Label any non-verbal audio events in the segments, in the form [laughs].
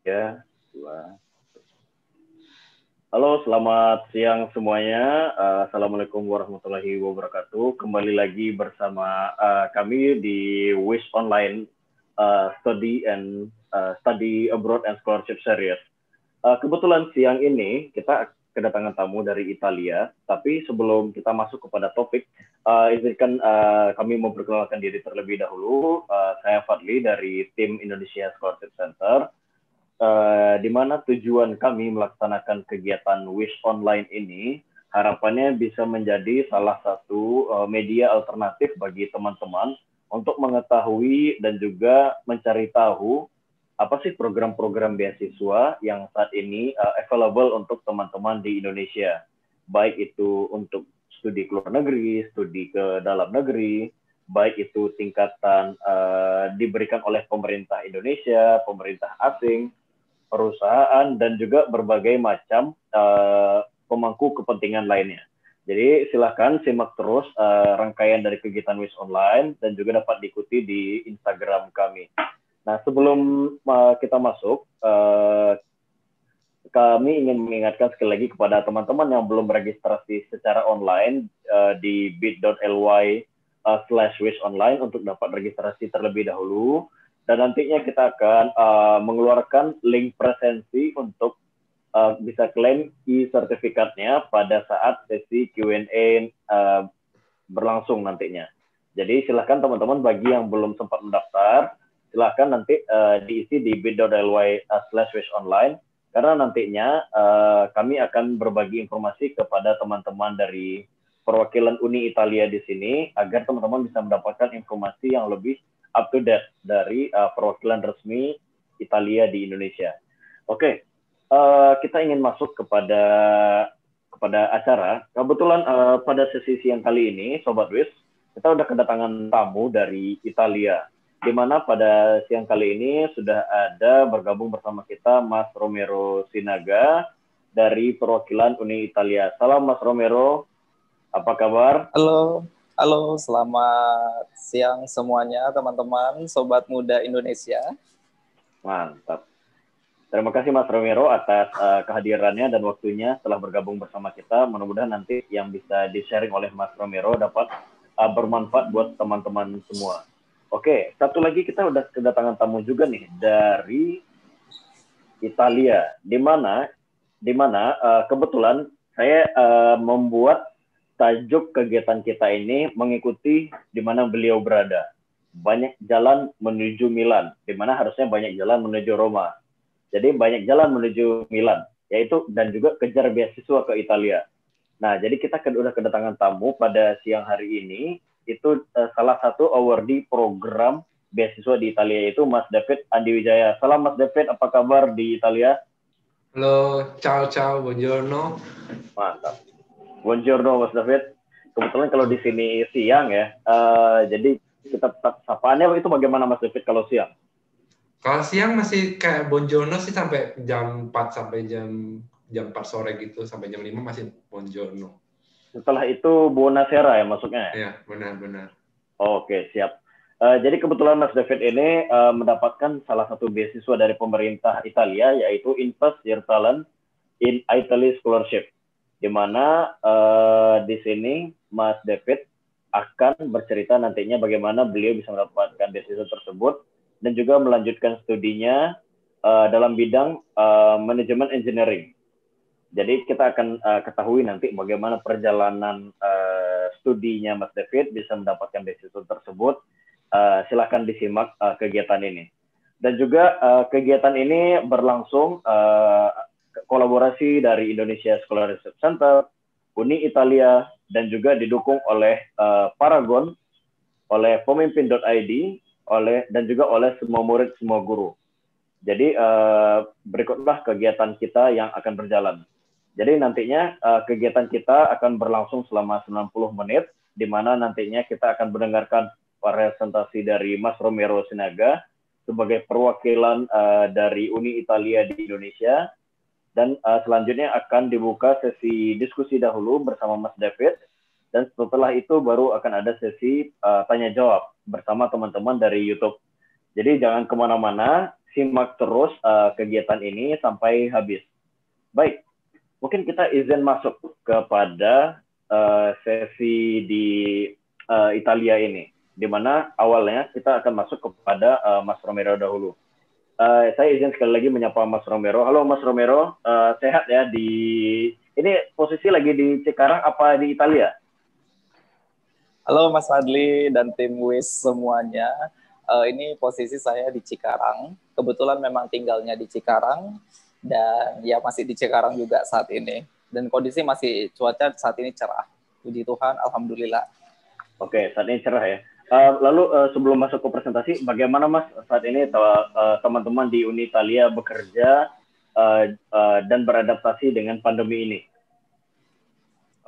tiga, dua. Halo, selamat siang semuanya. Uh, Assalamualaikum warahmatullahi wabarakatuh. Kembali lagi bersama uh, kami di Wish Online uh, Study and uh, Study Abroad and Scholarship Series. Uh, kebetulan siang ini kita kedatangan tamu dari Italia, tapi sebelum kita masuk kepada topik, uh, izinkan uh, kami memperkenalkan diri terlebih dahulu. Uh, saya Fadli dari tim Indonesia Scholarship Center uh, di mana tujuan kami melaksanakan kegiatan Wish Online ini harapannya bisa menjadi salah satu uh, media alternatif bagi teman-teman untuk mengetahui dan juga mencari tahu apa sih program-program beasiswa yang saat ini uh, available untuk teman-teman di Indonesia, baik itu untuk studi ke luar negeri, studi ke dalam negeri, baik itu tingkatan uh, diberikan oleh pemerintah Indonesia, pemerintah asing, perusahaan dan juga berbagai macam uh, pemangku kepentingan lainnya. Jadi silahkan simak terus uh, rangkaian dari kegiatan WIS Online dan juga dapat diikuti di Instagram kami. Nah sebelum uh, kita masuk, uh, kami ingin mengingatkan sekali lagi kepada teman-teman yang belum registrasi secara online uh, di bit.ly uh, slash wish online untuk dapat registrasi terlebih dahulu dan nantinya kita akan uh, mengeluarkan link presensi untuk uh, bisa klaim e-sertifikatnya pada saat sesi Q&A uh, berlangsung nantinya. Jadi silahkan teman-teman bagi yang belum sempat mendaftar, silahkan nanti uh, diisi di bit.ly slash online karena nantinya uh, kami akan berbagi informasi kepada teman-teman dari perwakilan Uni Italia di sini agar teman-teman bisa mendapatkan informasi yang lebih up to date dari uh, perwakilan resmi Italia di Indonesia. Oke, okay. uh, kita ingin masuk kepada kepada acara. Kebetulan uh, pada sesi siang kali ini, Sobat Wis, kita sudah kedatangan tamu dari Italia. Di mana pada siang kali ini sudah ada bergabung bersama kita Mas Romero Sinaga dari perwakilan Uni Italia. Salam Mas Romero, apa kabar? Halo, Halo, selamat siang semuanya teman-teman, sobat muda Indonesia. Mantap. Terima kasih Mas Romero atas uh, kehadirannya dan waktunya telah bergabung bersama kita. Mudah-mudahan nanti yang bisa di-sharing oleh Mas Romero dapat uh, bermanfaat buat teman-teman semua. Oke, satu lagi kita udah kedatangan tamu juga nih dari Italia, di mana di mana uh, kebetulan saya uh, membuat tajuk kegiatan kita ini mengikuti di mana beliau berada. Banyak jalan menuju Milan, di mana harusnya banyak jalan menuju Roma. Jadi banyak jalan menuju Milan, yaitu dan juga kejar beasiswa ke Italia. Nah, jadi kita sudah kedatangan tamu pada siang hari ini, itu uh, salah satu awardee program beasiswa di Italia yaitu Mas David Andi Wijaya. Salam Mas David, apa kabar di Italia? Halo, ciao ciao, buongiorno. Mantap. Buongiorno Mas David. Kebetulan kalau di sini siang ya, uh, jadi kita tetap sapaannya itu bagaimana Mas David kalau siang? Kalau siang masih kayak Buongiorno sih sampai jam 4 sampai jam jam 4 sore gitu sampai jam 5 masih Buongiorno. Setelah itu Buonasera ya masuknya? Iya, benar-benar. Oke, siap. Uh, jadi kebetulan Mas David ini uh, mendapatkan salah satu beasiswa dari pemerintah Italia yaitu Invest Your Talent in Italy Scholarship di mana uh, di sini Mas David akan bercerita nantinya bagaimana beliau bisa mendapatkan beasiswa tersebut dan juga melanjutkan studinya uh, dalam bidang uh, manajemen engineering. Jadi kita akan uh, ketahui nanti bagaimana perjalanan uh, studinya Mas David bisa mendapatkan beasiswa tersebut. Uh, silahkan disimak uh, kegiatan ini. Dan juga uh, kegiatan ini berlangsung uh, kolaborasi dari Indonesia Scholarship Center, Uni Italia, dan juga didukung oleh uh, Paragon, oleh pemimpin.id, oleh dan juga oleh semua murid, semua guru. Jadi uh, berikutlah kegiatan kita yang akan berjalan. Jadi nantinya uh, kegiatan kita akan berlangsung selama 90 menit, di mana nantinya kita akan mendengarkan presentasi dari Mas Romero Sinaga sebagai perwakilan uh, dari Uni Italia di Indonesia, dan uh, selanjutnya akan dibuka sesi diskusi dahulu bersama Mas David dan setelah itu baru akan ada sesi uh, tanya jawab bersama teman-teman dari YouTube. Jadi jangan ke mana-mana, simak terus uh, kegiatan ini sampai habis. Baik, mungkin kita izin masuk kepada uh, sesi di uh, Italia ini, di mana awalnya kita akan masuk kepada uh, Mas Romero dahulu. Uh, saya izin sekali lagi menyapa Mas Romero. Halo Mas Romero, uh, sehat ya di ini posisi lagi di Cikarang apa di Italia? Halo Mas Fadli dan tim WIS semuanya. Uh, ini posisi saya di Cikarang. Kebetulan memang tinggalnya di Cikarang dan ya masih di Cikarang juga saat ini. Dan kondisi masih cuaca saat ini cerah. Puji Tuhan, Alhamdulillah. Oke, saat ini cerah ya. Uh, lalu uh, sebelum masuk ke presentasi, bagaimana Mas saat ini eh, teman-teman uh, di Uni Italia bekerja uh, uh, dan beradaptasi dengan pandemi ini?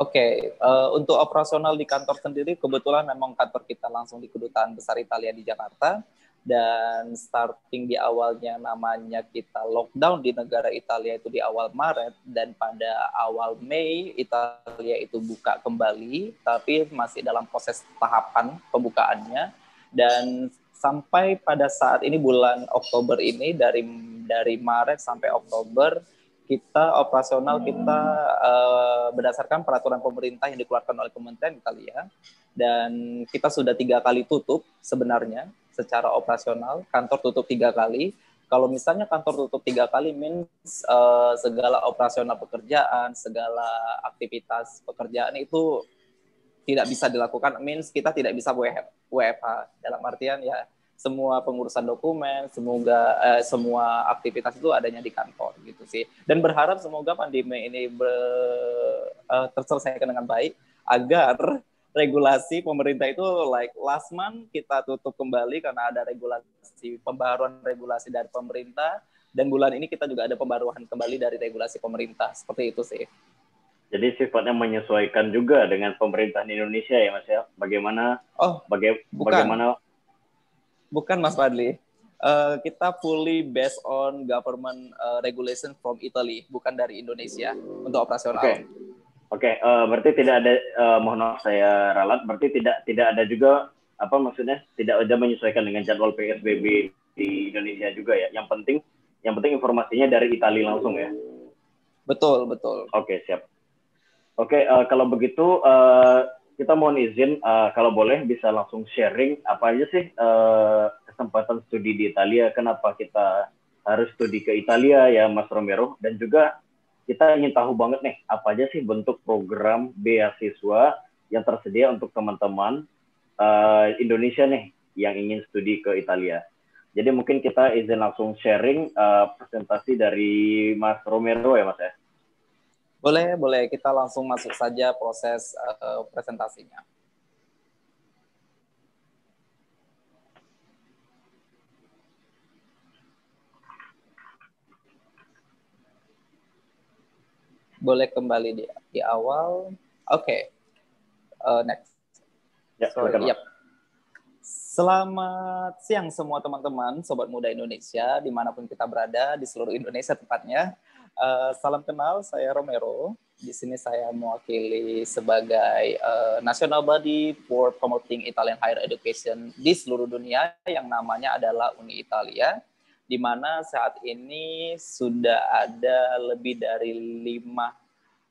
Oke, okay. uh, untuk operasional di kantor sendiri, kebetulan memang kantor kita langsung di Kedutaan Besar Italia di Jakarta dan starting di awalnya namanya kita lockdown di negara Italia itu di awal Maret dan pada awal Mei Italia itu buka kembali tapi masih dalam proses tahapan pembukaannya. Dan sampai pada saat ini bulan Oktober ini dari dari Maret sampai Oktober kita operasional kita uh, berdasarkan peraturan pemerintah yang dikeluarkan oleh Kementerian Italia dan kita sudah tiga kali tutup sebenarnya secara operasional. Kantor tutup tiga kali. Kalau misalnya kantor tutup tiga kali means uh, segala operasional pekerjaan segala aktivitas pekerjaan itu tidak bisa dilakukan. Means kita tidak bisa WFH dalam artian ya semua pengurusan dokumen, semoga eh, semua aktivitas itu adanya di kantor gitu sih. Dan berharap semoga pandemi ini ber, eh, terselesaikan dengan baik agar regulasi pemerintah itu like last month kita tutup kembali karena ada regulasi pembaruan regulasi dari pemerintah dan bulan ini kita juga ada pembaruan kembali dari regulasi pemerintah seperti itu sih. Jadi sifatnya menyesuaikan juga dengan pemerintahan Indonesia ya Mas ya. Bagaimana Oh, baga bukan. bagaimana Bukan Mas Fadli. Uh, kita fully based on government uh, regulation from Italy, bukan dari Indonesia untuk operasional. Oke. Okay. Oke, okay, uh, berarti tidak ada uh, mohon maaf saya ralat, berarti tidak tidak ada juga apa maksudnya tidak ada menyesuaikan dengan jadwal PSBB di Indonesia juga ya. Yang penting yang penting informasinya dari Italia langsung ya. Betul, betul. Oke, okay, siap. Oke, okay, uh, kalau begitu uh, kita mohon izin uh, kalau boleh bisa langsung sharing apa aja sih uh, kesempatan studi di Italia, kenapa kita harus studi ke Italia ya Mas Romero dan juga kita ingin tahu banget nih apa aja sih bentuk program beasiswa yang tersedia untuk teman-teman uh, Indonesia nih yang ingin studi ke Italia. Jadi mungkin kita izin langsung sharing uh, presentasi dari Mas Romero ya Mas ya. Boleh, boleh. Kita langsung masuk saja proses uh, presentasinya. boleh kembali di, di awal. Oke, okay. uh, eh, next. Ya, Sorry, yep. Selamat siang semua teman-teman, Sobat Muda Indonesia, di mana pun kita berada, di seluruh Indonesia tepatnya. Uh, salam kenal, saya Romero. Di sini saya mewakili sebagai uh, National Body for Promoting Italian Higher Education di seluruh dunia yang namanya adalah Uni Italia di mana saat ini sudah ada lebih dari lima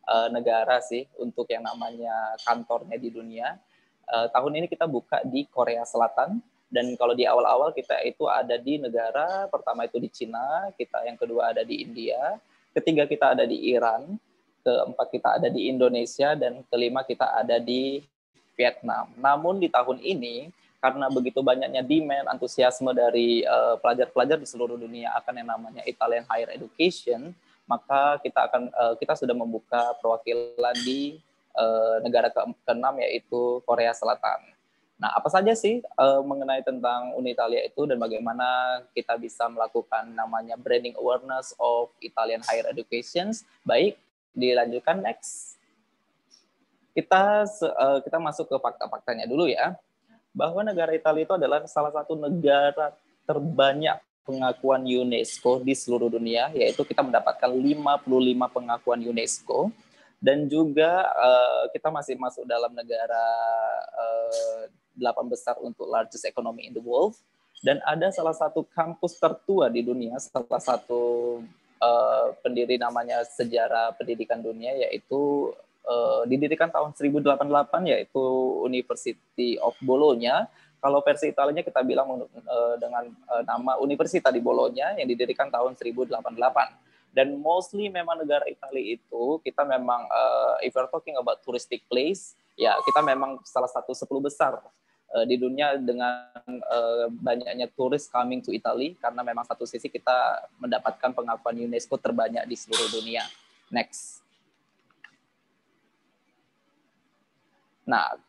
uh, negara sih untuk yang namanya kantornya di dunia. Uh, tahun ini kita buka di Korea Selatan dan kalau di awal-awal kita itu ada di negara pertama itu di Cina, kita yang kedua ada di India, ketiga kita ada di Iran, keempat kita ada di Indonesia dan kelima kita ada di Vietnam. Namun di tahun ini karena begitu banyaknya demand, antusiasme dari eh, pelajar-pelajar uh, di seluruh dunia akan yang namanya Italian Higher Education, maka kita akan uh, kita sudah membuka perwakilan di uh, negara ke keenam yaitu Korea Selatan. Nah, apa saja sih uh, mengenai tentang Uni Italia itu dan bagaimana kita bisa melakukan namanya branding awareness of Italian Higher Education? Baik, dilanjutkan next. Kita uh, kita masuk ke fakta-faktanya dulu ya bahwa negara Italia itu adalah salah satu negara terbanyak pengakuan UNESCO di seluruh dunia, yaitu kita mendapatkan 55 pengakuan UNESCO dan juga uh, kita masih masuk dalam negara uh, delapan besar untuk largest economy in the world dan ada salah satu kampus tertua di dunia, salah satu uh, pendiri namanya sejarah pendidikan dunia yaitu uh, didirikan tahun 1088 yaitu University of Bologna. Kalau versi Italianya kita bilang uh, dengan uh, nama Universitas di Bologna yang didirikan tahun 1088. Dan mostly memang negara Italia itu kita memang uh, if you're talking about touristic place, ya kita memang salah satu sepuluh besar uh, di dunia dengan uh, banyaknya turis coming to Italy karena memang satu sisi kita mendapatkan pengakuan UNESCO terbanyak di seluruh dunia. Next. Nah,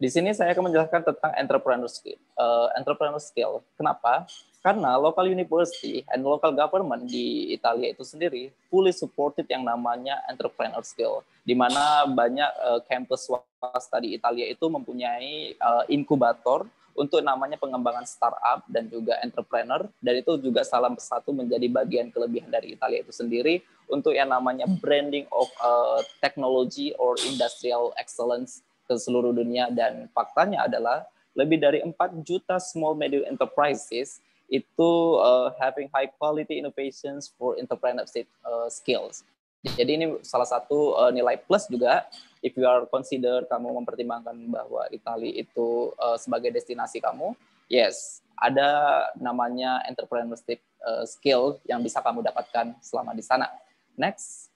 di sini saya akan menjelaskan tentang entrepreneur skill. Uh, entrepreneur skill. Kenapa? Karena local university and local government di Italia itu sendiri fully supported yang namanya entrepreneur skill, di mana banyak uh, campus swasta di Italia itu mempunyai uh, inkubator untuk namanya pengembangan startup dan juga entrepreneur. Dan itu juga salah satu menjadi bagian kelebihan dari Italia itu sendiri untuk yang namanya branding of uh, technology or industrial excellence ke seluruh dunia. Dan faktanya adalah lebih dari 4 juta small medium enterprises itu uh, having high quality innovations for entrepreneurship uh, skills. Jadi ini salah satu uh, nilai plus juga if you are consider kamu mempertimbangkan bahwa Italia itu uh, sebagai destinasi kamu, yes, ada namanya entrepreneurship uh, skill yang bisa kamu dapatkan selama di sana. Next.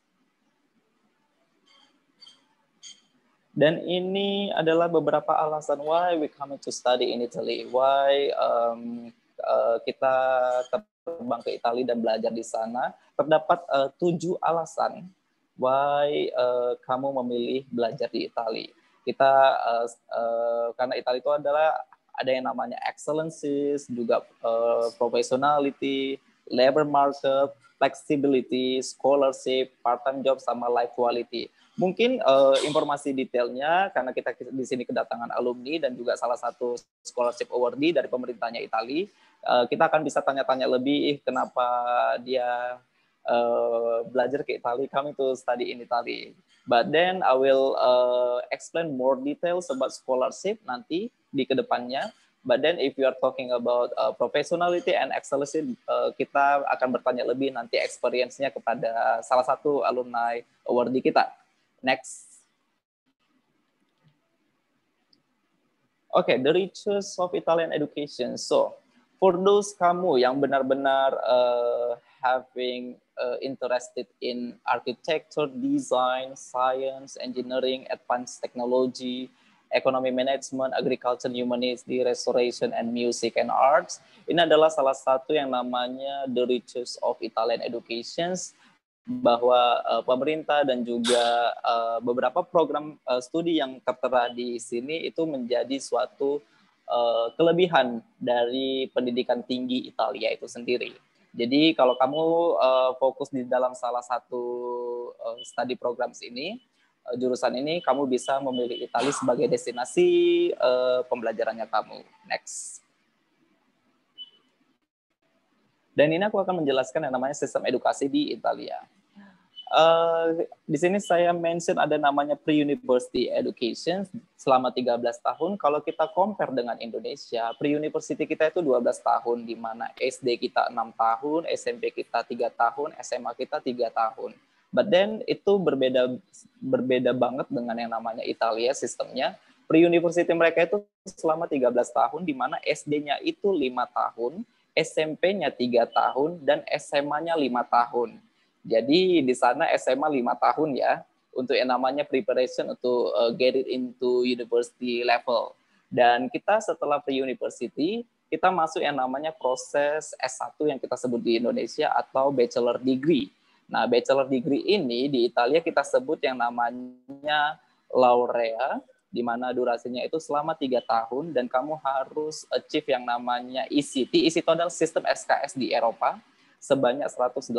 Dan ini adalah beberapa alasan why we coming to study in Italy, why um, uh, kita terbang ke Italia dan belajar di sana, terdapat uh, tujuh alasan why uh, kamu memilih belajar di Italia. Kita uh, uh, karena Italia itu adalah ada yang namanya excellences, juga uh, professionality, labor market, flexibility, scholarship, part-time job, sama life quality. Mungkin uh, informasi detailnya karena kita di sini kedatangan alumni dan juga salah satu scholarship awardee dari pemerintahnya Italia, uh, kita akan bisa tanya-tanya lebih kenapa dia uh, belajar ke Italia, kami to study in Italy. But then I will uh, explain more details about scholarship nanti di ke depannya. But then if you are talking about uh, professionality and excellence, uh, kita akan bertanya lebih nanti experience-nya kepada salah satu alumni awardee kita. Next. Okay, the riches of Italian education. So, for those kamu yang benar-benar uh, having uh, interested in architecture, design, science, engineering, advanced technology, economy management, agriculture, humanity, restoration, and music and arts. Ini adalah salah satu yang namanya the riches of Italian educations bahwa uh, pemerintah dan juga uh, beberapa program uh, studi yang tertera di sini itu menjadi suatu uh, kelebihan dari pendidikan tinggi Italia itu sendiri. Jadi kalau kamu uh, fokus di dalam salah satu uh, study programs ini, uh, jurusan ini kamu bisa memilih Italia sebagai destinasi uh, pembelajarannya kamu. Next. Dan ini aku akan menjelaskan yang namanya sistem edukasi di Italia. Uh, di sini saya mention ada namanya pre-university education selama 13 tahun. Kalau kita compare dengan Indonesia, pre-university kita itu 12 tahun, di mana SD kita 6 tahun, SMP kita 3 tahun, SMA kita 3 tahun. But then itu berbeda berbeda banget dengan yang namanya Italia sistemnya. Pre-university mereka itu selama 13 tahun, di mana SD-nya itu 5 tahun, SMP-nya 3 tahun, dan SMA-nya 5 tahun jadi di sana SMA lima tahun ya untuk yang namanya preparation untuk uh, get it into university level. Dan kita setelah pre-university, kita masuk yang namanya proses S1 yang kita sebut di Indonesia atau bachelor degree. Nah, bachelor degree ini di Italia kita sebut yang namanya laurea, di mana durasinya itu selama tiga tahun dan kamu harus achieve yang namanya ECT. ECT adalah sistem SKS di Eropa sebanyak 180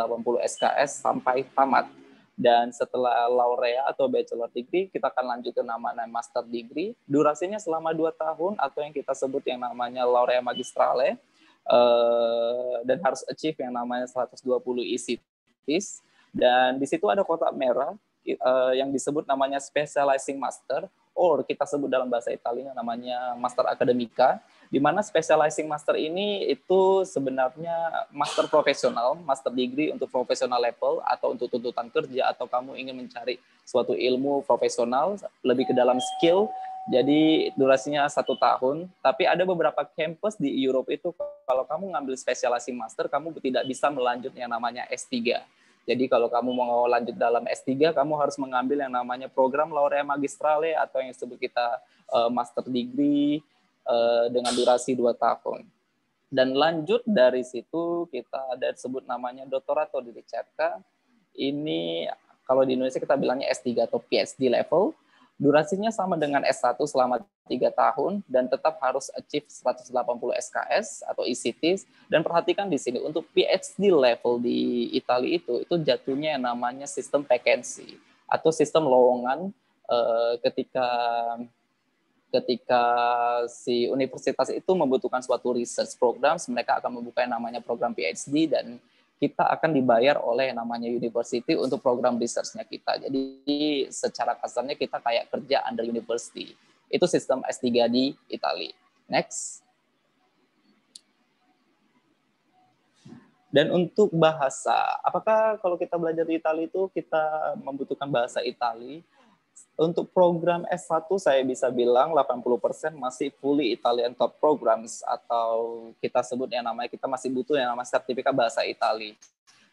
SKS sampai tamat. Dan setelah laurea atau bachelor degree, kita akan lanjut ke namanya master degree. Durasinya selama dua tahun atau yang kita sebut yang namanya laurea magistrale. Uh, dan harus achieve yang namanya 120 ECTs. Dan di situ ada kotak merah uh, yang disebut namanya specializing master or kita sebut dalam bahasa Italia namanya master akademika di mana specializing master ini itu sebenarnya master profesional, master degree untuk profesional level atau untuk tuntutan kerja atau kamu ingin mencari suatu ilmu profesional lebih ke dalam skill. Jadi durasinya satu tahun, tapi ada beberapa campus di Europe itu kalau kamu ngambil specializing master, kamu tidak bisa melanjut yang namanya S3. Jadi kalau kamu mau lanjut dalam S3, kamu harus mengambil yang namanya program laurea magistrale atau yang disebut kita uh, master degree uh, dengan durasi 2 tahun. Dan lanjut dari situ kita ada disebut namanya doktorato di ricerca. Ini kalau di Indonesia kita bilangnya S3 atau PhD level Durasinya sama dengan S1 selama tiga tahun dan tetap harus achieve 180 SKS atau ECT. Dan perhatikan di sini untuk PhD level di Italia itu itu jatuhnya yang namanya sistem vacancy atau sistem lowongan eh, ketika ketika si universitas itu membutuhkan suatu research program, mereka akan membuka yang namanya program PhD dan kita akan dibayar oleh namanya university untuk program research-nya kita. Jadi secara kasarnya kita kayak kerja under university. Itu sistem S3 di Italia. Next. Dan untuk bahasa, apakah kalau kita belajar di Italia itu kita membutuhkan bahasa Italia? Untuk program S1 saya bisa bilang 80% masih fully Italian top programs atau kita sebut yang namanya kita masih butuh yang namanya sertifikat bahasa Itali.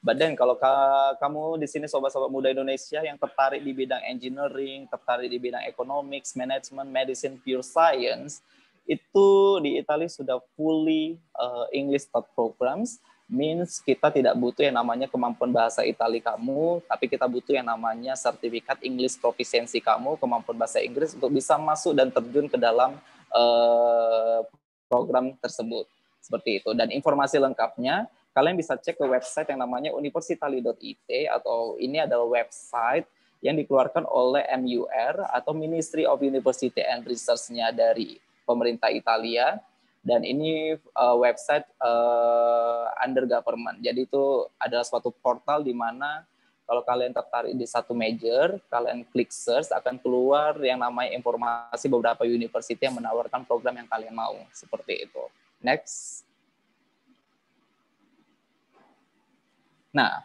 But then kalau ka kamu di sini sobat-sobat muda Indonesia yang tertarik di bidang engineering, tertarik di bidang economics, management, medicine, pure science, itu di Italia sudah fully uh, English top programs means kita tidak butuh yang namanya kemampuan bahasa Italia kamu, tapi kita butuh yang namanya sertifikat English proficiency kamu, kemampuan bahasa Inggris untuk bisa masuk dan terjun ke dalam uh, program tersebut. Seperti itu. Dan informasi lengkapnya, kalian bisa cek ke website yang namanya universitali.it atau ini adalah website yang dikeluarkan oleh MUR atau Ministry of University and Research-nya dari pemerintah Italia dan ini uh, website uh, under government. Jadi itu adalah suatu portal di mana kalau kalian tertarik di satu major, kalian klik search akan keluar yang namanya informasi beberapa university yang menawarkan program yang kalian mau. Seperti itu. Next. Nah,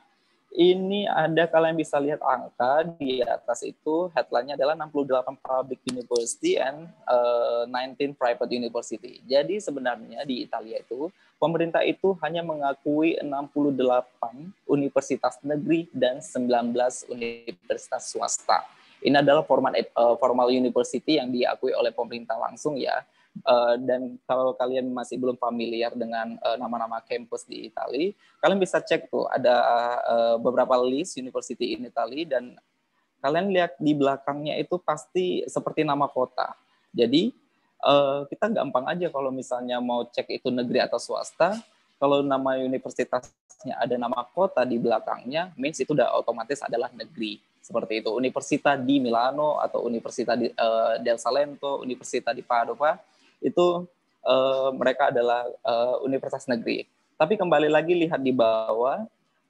ini ada kalian bisa lihat angka di atas itu headline-nya adalah 68 public university and uh, eh, 19 private university. Jadi sebenarnya di Italia itu pemerintah itu hanya mengakui 68 universitas negeri dan 19 universitas swasta. Ini adalah format uh, formal university yang diakui oleh pemerintah langsung ya Uh, dan kalau kalian masih belum familiar dengan uh, nama-nama kampus di Italia, kalian bisa cek tuh ada uh, beberapa list university in Italy dan kalian lihat di belakangnya itu pasti seperti nama kota. Jadi uh, kita gampang aja kalau misalnya mau cek itu negeri atau swasta, kalau nama universitasnya ada nama kota di belakangnya, means itu udah otomatis adalah negeri seperti itu. Universitas di Milano atau Universitas di, uh, del Salento, Universitas di Padova itu uh, mereka adalah uh, universitas negeri. Tapi kembali lagi lihat di bawah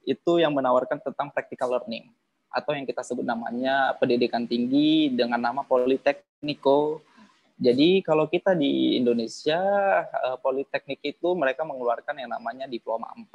itu yang menawarkan tentang practical learning atau yang kita sebut namanya pendidikan tinggi dengan nama Politekniko. Jadi kalau kita di Indonesia uh, Politeknik itu mereka mengeluarkan yang namanya diploma 4.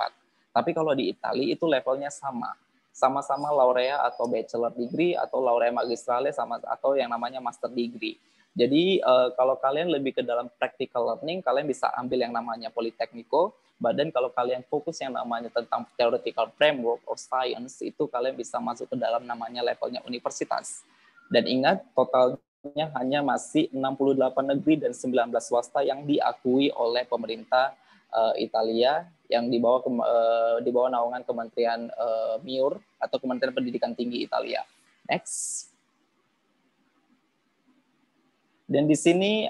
Tapi kalau di Italia itu levelnya sama. Sama-sama laurea atau bachelor degree atau laurea magistrale sama atau yang namanya master degree. Jadi uh, kalau kalian lebih ke dalam practical learning, kalian bisa ambil yang namanya Politekniko. Badan kalau kalian fokus yang namanya tentang theoretical framework or science, itu kalian bisa masuk ke dalam namanya levelnya universitas. Dan ingat, totalnya hanya masih 68 negeri dan 19 swasta yang diakui oleh pemerintah uh, Italia yang dibawa ke, uh, di bawah naungan Kementerian uh, MIUR atau Kementerian Pendidikan Tinggi Italia. Next. Dan di sini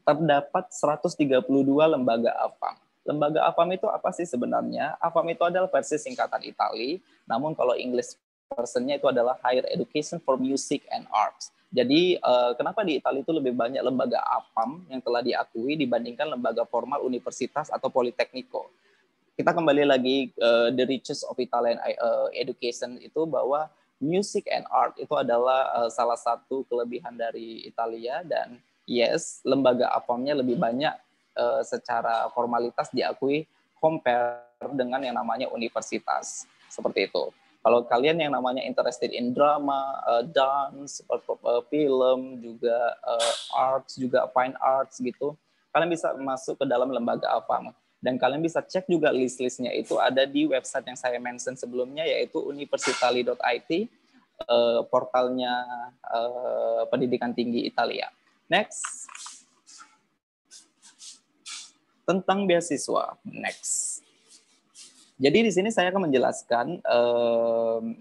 terdapat 132 lembaga AFAM. Lembaga AFAM itu apa sih sebenarnya? AFAM itu adalah versi singkatan Itali, namun kalau English versionnya itu adalah Higher Education for Music and Arts. Jadi uh, kenapa di Italia itu lebih banyak lembaga AFAM yang telah diakui dibandingkan lembaga formal universitas atau politekniko? Kita kembali lagi uh, the riches of Italian uh, education itu bahwa music and art itu adalah uh, salah satu kelebihan dari Italia dan yes lembaga APOM-nya lebih banyak uh, secara formalitas diakui compare dengan yang namanya universitas seperti itu. Kalau kalian yang namanya interested in drama, uh, dance, uh, film, juga uh, arts, juga fine arts gitu, kalian bisa masuk ke dalam lembaga AFAM. Dan kalian bisa cek juga list-listnya itu ada di website yang saya mention sebelumnya yaitu universitali.it, uh, portalnya uh, pendidikan tinggi Italia. Next. Tentang beasiswa. Next. Jadi di sini saya akan menjelaskan um,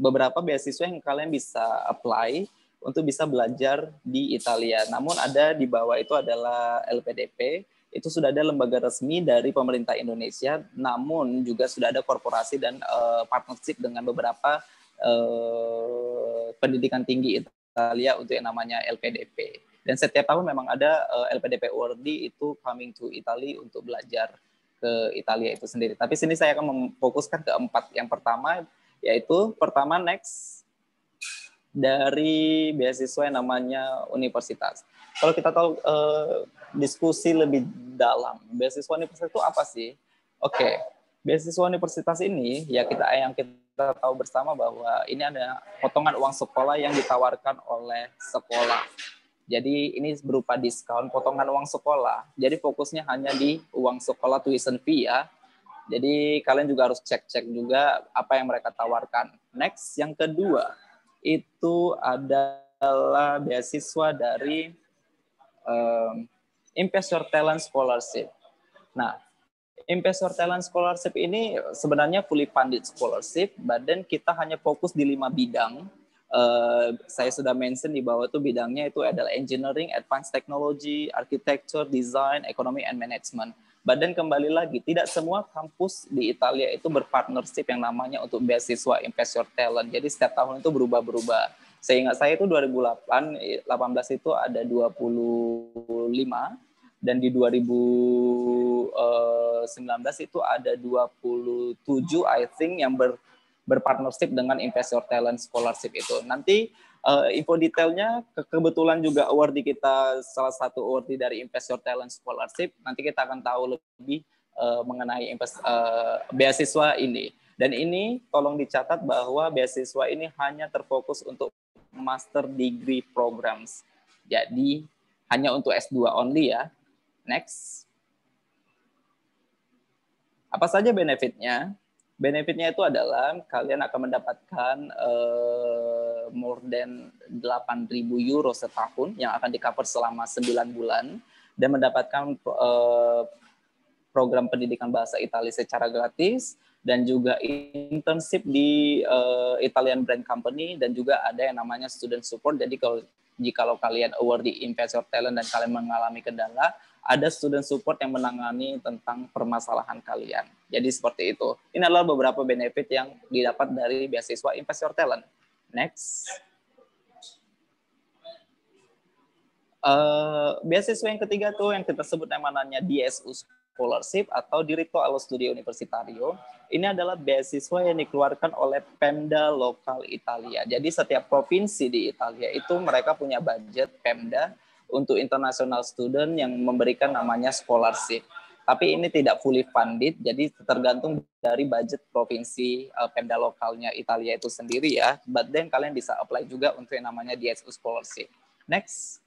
beberapa beasiswa yang kalian bisa apply untuk bisa belajar di Italia. Namun ada di bawah itu adalah LPDP, itu sudah ada lembaga resmi dari pemerintah Indonesia, namun juga sudah ada korporasi dan uh, partnership dengan beberapa uh, pendidikan tinggi Italia untuk yang namanya LPDP. Dan setiap tahun memang ada uh, LPDP Wordy itu coming to Italy untuk belajar ke Italia itu sendiri. Tapi sini saya akan memfokuskan ke empat. Yang pertama yaitu pertama next dari beasiswa yang namanya universitas. Kalau kita tahu eh, diskusi lebih dalam, beasiswa universitas itu apa sih? Oke, okay. beasiswa universitas ini ya kita yang kita tahu bersama bahwa ini ada potongan uang sekolah yang ditawarkan oleh sekolah jadi ini berupa diskon potongan uang sekolah. Jadi fokusnya hanya di uang sekolah tuition fee ya. Jadi kalian juga harus cek-cek juga apa yang mereka tawarkan. Next, yang kedua itu adalah beasiswa dari um, Investor Talent Scholarship. Nah, Investor Talent Scholarship ini sebenarnya fully funded scholarship, badan kita hanya fokus di lima bidang Uh, saya sudah mention di bawah itu bidangnya itu adalah engineering, advanced technology, architecture, design, economy and management. Badan kembali lagi, tidak semua kampus di Italia itu berpartnership yang namanya untuk beasiswa investor talent. Jadi setiap tahun itu berubah-berubah. Seingat saya itu 2008, 18 itu ada 25 dan di 2019 eh, itu ada 27 I think yang ber berpartnership dengan Investor Talent Scholarship itu. Nanti uh, info detailnya ke kebetulan juga award kita salah satu award dari Investor Talent Scholarship. Nanti kita akan tahu lebih uh, mengenai invest, uh, beasiswa ini. Dan ini tolong dicatat bahwa beasiswa ini hanya terfokus untuk master degree programs. Jadi hanya untuk S2 only ya. Next. Apa saja benefitnya? benefitnya itu adalah kalian akan mendapatkan uh, more than 8.000 euro setahun yang akan di cover selama 9 bulan dan mendapatkan uh, program pendidikan bahasa Italia secara gratis dan juga internship di uh, Italian brand company dan juga ada yang namanya student support. Jadi kalau jika kalian award di investor talent dan kalian mengalami kendala, ada student support yang menangani tentang permasalahan kalian. Jadi seperti itu. Ini adalah beberapa benefit yang didapat dari beasiswa Investor Talent. Next. Uh, beasiswa yang ketiga tuh yang kita sebut namanya DSU Scholarship atau Diritto allo Studio Universitario. Ini adalah beasiswa yang dikeluarkan oleh Pemda lokal Italia. Jadi setiap provinsi di Italia itu mereka punya budget Pemda untuk international student yang memberikan namanya scholarship. Tapi ini tidak fully funded, jadi tergantung dari budget provinsi uh, Pemda lokalnya Italia itu sendiri ya. But then kalian bisa apply juga untuk yang namanya DSU scholarship. Next.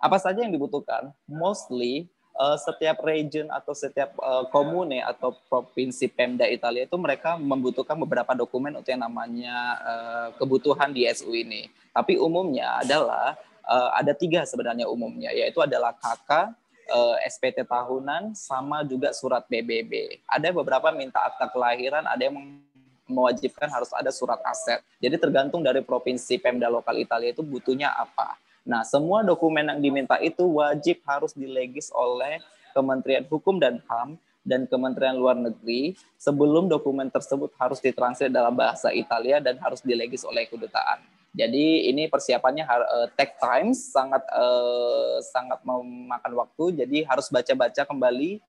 Apa saja yang dibutuhkan? Mostly uh, setiap region atau setiap uh, komune atau provinsi Pemda Italia itu mereka membutuhkan beberapa dokumen untuk yang namanya uh, kebutuhan di SU ini. Tapi umumnya adalah uh, ada tiga sebenarnya umumnya, yaitu adalah KK, SPT tahunan, sama juga surat PBB. Ada beberapa minta akta kelahiran, ada yang mewajibkan harus ada surat aset. Jadi tergantung dari provinsi Pemda lokal Italia itu butuhnya apa. Nah, semua dokumen yang diminta itu wajib harus dilegis oleh Kementerian Hukum dan HAM dan Kementerian Luar Negeri sebelum dokumen tersebut harus ditranslate dalam bahasa Italia dan harus dilegis oleh kedutaan. Jadi ini persiapannya uh, take time, sangat uh, sangat memakan waktu. Jadi harus baca-baca kembali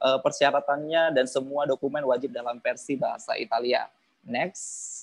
uh, persyaratannya dan semua dokumen wajib dalam versi bahasa Italia. Next.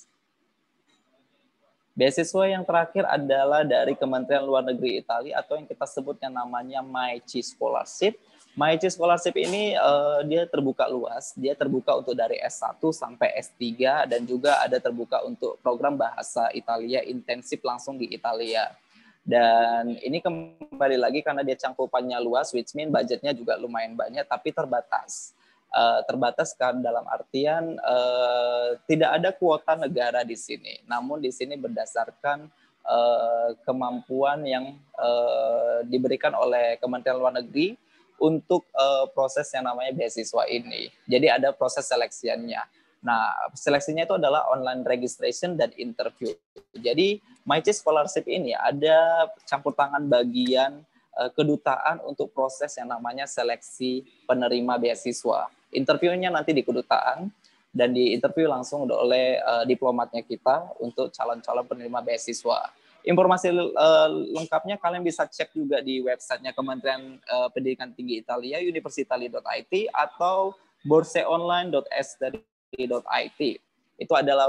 Beasiswa yang terakhir adalah dari Kementerian Luar Negeri Italia atau yang kita sebut yang namanya MyChi Scholarship. MyChi Scholarship ini uh, dia terbuka luas, dia terbuka untuk dari S1 sampai S3 dan juga ada terbuka untuk program bahasa Italia intensif langsung di Italia. Dan ini kembali lagi karena dia cangkupannya luas, which mean budgetnya juga lumayan banyak, tapi terbatas. Uh, terbatas kan dalam artian uh, tidak ada kuota negara di sini, namun di sini berdasarkan uh, kemampuan yang uh, diberikan oleh Kementerian Luar Negeri untuk uh, proses yang namanya beasiswa ini. Jadi ada proses seleksiannya. Nah, seleksinya itu adalah online registration dan interview. Jadi, MyChi Scholarship ini ada campur tangan bagian kedutaan untuk proses yang namanya seleksi penerima beasiswa. Interviewnya nanti di kedutaan dan di interview langsung oleh uh, diplomatnya kita untuk calon-calon penerima beasiswa. Informasi uh, lengkapnya kalian bisa cek juga di websitenya Kementerian uh, Pendidikan Tinggi Italia, universitali.it atau borseonline.s it Itu adalah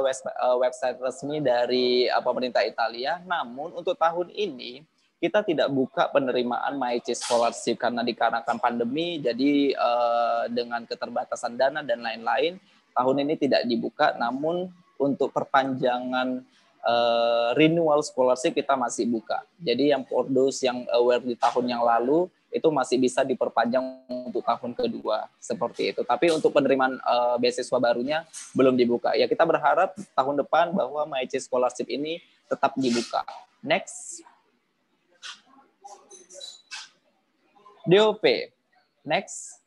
website resmi dari pemerintah Italia. Namun untuk tahun ini kita tidak buka penerimaan MyC Scholarship karena dikarenakan pandemi, jadi uh, dengan keterbatasan dana dan lain-lain, tahun ini tidak dibuka. Namun untuk perpanjangan uh, renewal scholarship kita masih buka. Jadi yang Pordos yang aware di tahun yang lalu itu masih bisa diperpanjang untuk tahun kedua seperti itu. Tapi untuk penerimaan uh, beasiswa barunya belum dibuka. Ya kita berharap tahun depan bahwa MyC Scholarship ini tetap dibuka. Next. DOP. Next.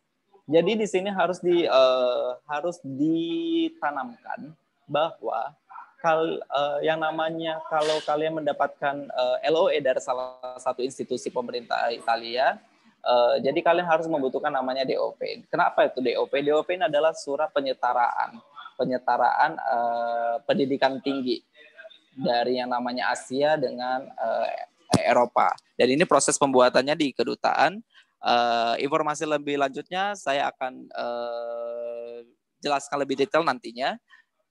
Jadi di sini harus di uh, harus ditanamkan bahwa kal uh, yang namanya kalau kalian mendapatkan uh, LOE dari salah satu institusi pemerintah Italia Uh, jadi kalian harus membutuhkan namanya DOP. Kenapa itu DOP? DOP ini adalah surat penyetaraan, penyetaraan uh, pendidikan tinggi dari yang namanya Asia dengan uh, Eropa. Dan ini proses pembuatannya di kedutaan. Uh, informasi lebih lanjutnya saya akan uh, jelaskan lebih detail nantinya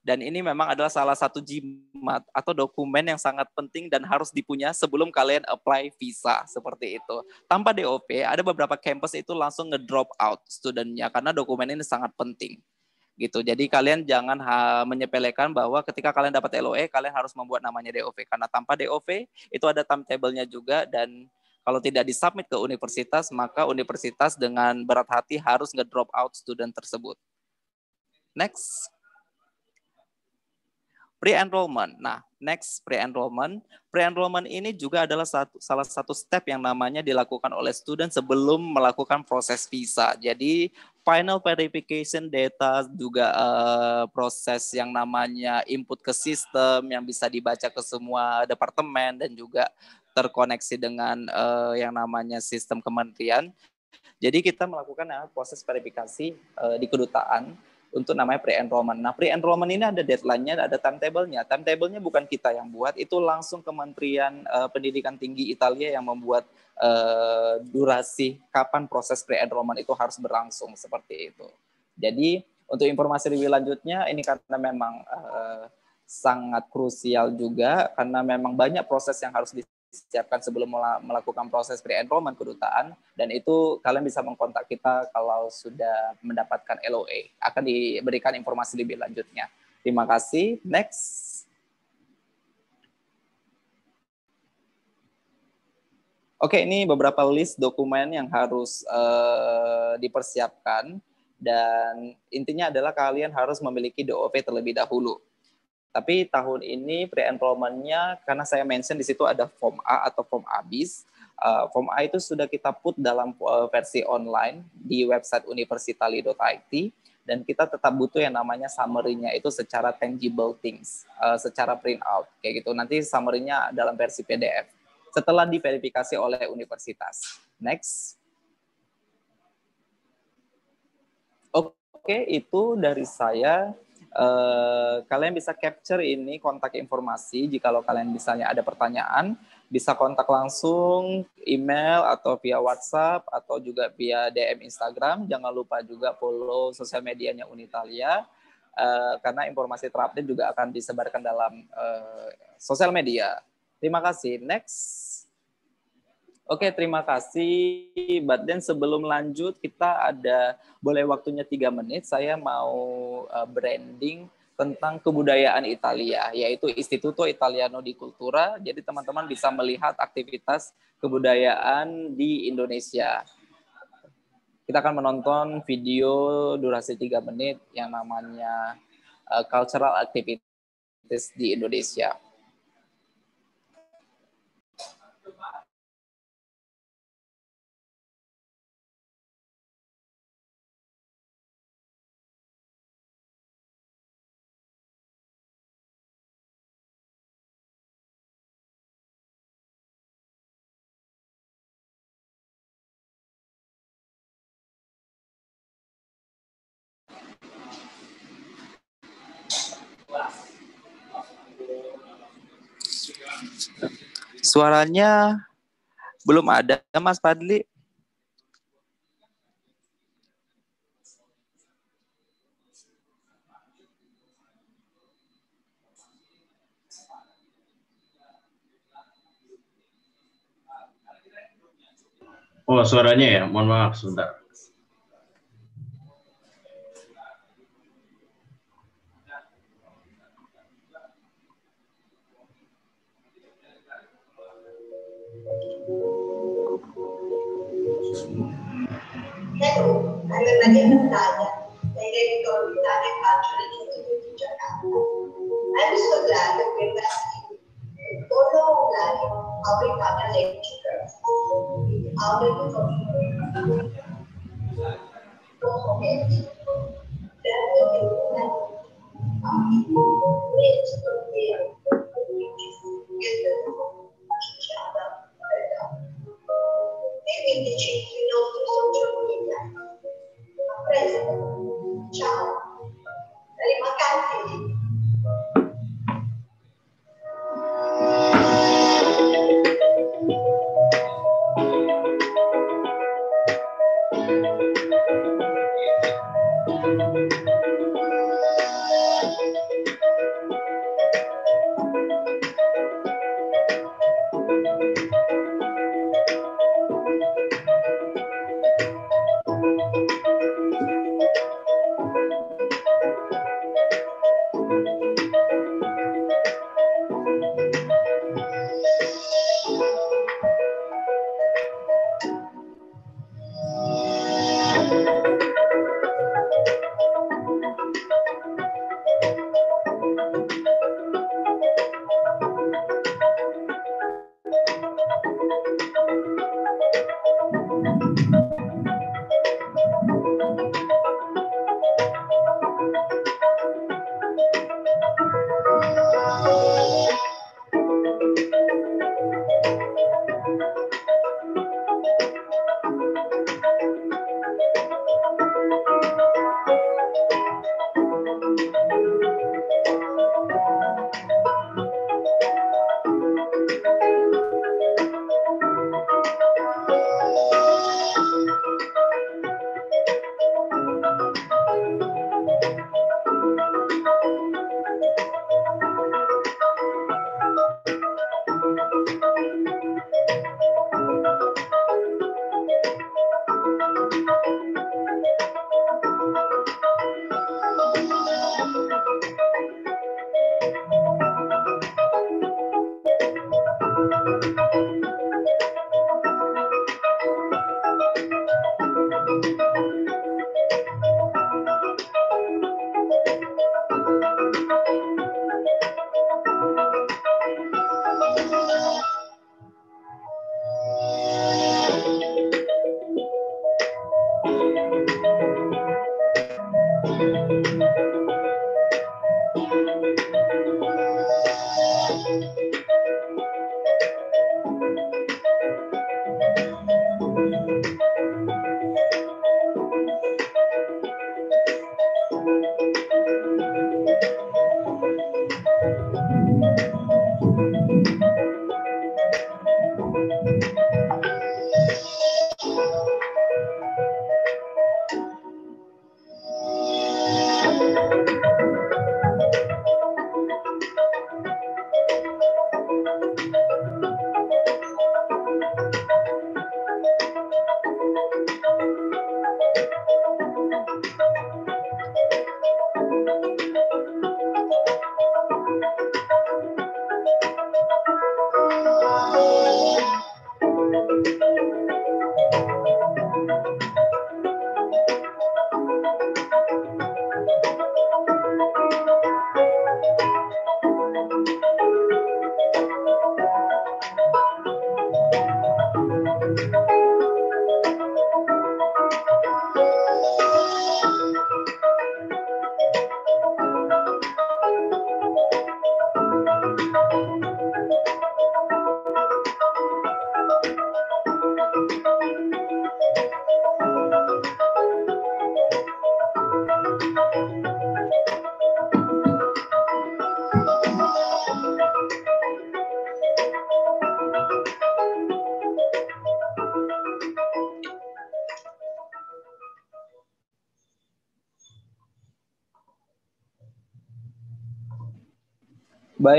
dan ini memang adalah salah satu jimat atau dokumen yang sangat penting dan harus dipunya sebelum kalian apply visa seperti itu. Tanpa DOP, ada beberapa kampus itu langsung ngedrop out studentnya karena dokumen ini sangat penting gitu. Jadi kalian jangan menyepelekan bahwa ketika kalian dapat LOE kalian harus membuat namanya DOP karena tanpa DOP itu ada timetable-nya juga dan kalau tidak disubmit ke universitas maka universitas dengan berat hati harus ngedrop out student tersebut. Next. Pre-enrollment. Nah, next pre-enrollment. Pre-enrollment ini juga adalah satu, salah satu step yang namanya dilakukan oleh student sebelum melakukan proses visa. Jadi final verification data juga uh, proses yang namanya input ke sistem yang bisa dibaca ke semua departemen dan juga terkoneksi dengan uh, yang namanya sistem kementerian. Jadi kita melakukan uh, proses verifikasi uh, di kedutaan untuk namanya pre-enrollment. Nah, pre-enrollment ini ada deadline-nya, ada timetable-nya. Timetable-nya bukan kita yang buat, itu langsung Kementerian uh, Pendidikan Tinggi Italia yang membuat uh, durasi kapan proses pre-enrollment itu harus berlangsung seperti itu. Jadi, untuk informasi lebih lanjutnya ini karena memang uh, sangat krusial juga karena memang banyak proses yang harus disiapkan sebelum melakukan proses pre-enrollment kedutaan dan itu kalian bisa mengkontak kita kalau sudah mendapatkan LOA. Akan diberikan informasi lebih lanjutnya. Terima kasih. Next. Oke, ini beberapa list dokumen yang harus uh, dipersiapkan dan intinya adalah kalian harus memiliki DOP terlebih dahulu. Tapi tahun ini pre-enrollment-nya karena saya mention di situ ada form A atau form ABIS. Uh, form A itu sudah kita put dalam uh, versi online di website universitali.it dan kita tetap butuh yang namanya summary-nya itu secara tangible things, uh, secara print out kayak gitu. Nanti summary-nya dalam versi PDF setelah diverifikasi oleh universitas. Next. Oke, okay, itu dari saya. Uh, kalian bisa capture ini kontak informasi jika kalian misalnya ada pertanyaan bisa kontak langsung email atau via WhatsApp atau juga via DM Instagram jangan lupa juga follow sosial medianya Unitalia uh, karena informasi terupdate juga akan disebarkan dalam uh, sosial media. Terima kasih. Next. Oke, terima kasih. But then sebelum lanjut, kita ada boleh waktunya tiga menit. Saya mau uh, branding tentang kebudayaan Italia, yaitu Istituto Italiano di Cultura. Jadi teman-teman bisa melihat aktivitas kebudayaan di Indonesia. Kita akan menonton video durasi tiga menit yang namanya uh, Cultural Activities di Indonesia. Suaranya belum ada, Mas Fadli. Oh, suaranya ya. Mohon maaf sebentar. Piero Maria Maria Battaglia, direttore d'Italia Calcio dell'Istituto Giacomo. Aristocratico per Brasil, Polo Ungaria, Africana Lecture, Aurelio Componenti, Sergio Bellunas, Mestre Torpeiro, Luigi, Gesù, Cicciana, Pedro. E 25 outros são de humildade. Apresenta.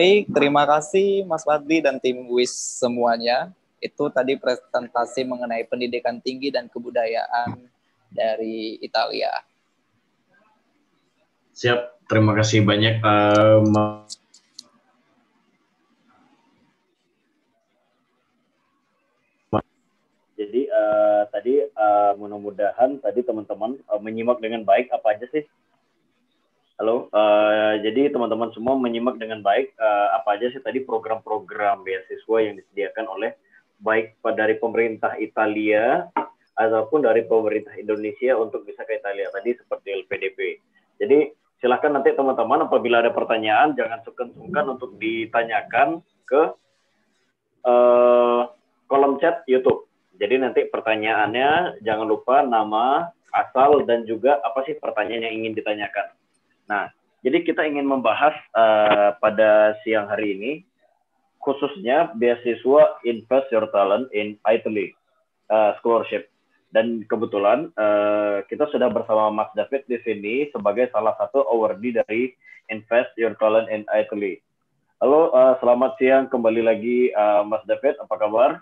Baik, terima kasih Mas Fadli dan tim WIS semuanya. Itu tadi presentasi mengenai pendidikan tinggi dan kebudayaan dari Italia. Siap, terima kasih banyak uh, Jadi uh, tadi uh, mudah-mudahan tadi teman-teman uh, menyimak dengan baik apa aja sih Halo, uh, jadi teman-teman semua menyimak dengan baik uh, apa aja sih tadi program-program beasiswa yang disediakan oleh baik dari pemerintah Italia ataupun dari pemerintah Indonesia untuk bisa ke Italia tadi seperti LPDP. Jadi silakan nanti teman-teman apabila ada pertanyaan jangan sungkan-sungkan untuk ditanyakan ke uh, kolom chat YouTube. Jadi nanti pertanyaannya jangan lupa nama, asal dan juga apa sih pertanyaan yang ingin ditanyakan. Nah, jadi kita ingin membahas uh, pada siang hari ini khususnya beasiswa Invest Your Talent in Italy uh, scholarship. Dan kebetulan uh, kita sudah bersama Mas David di sini sebagai salah satu awardee dari Invest Your Talent in Italy. Halo, uh, selamat siang kembali lagi uh, Mas David, apa kabar?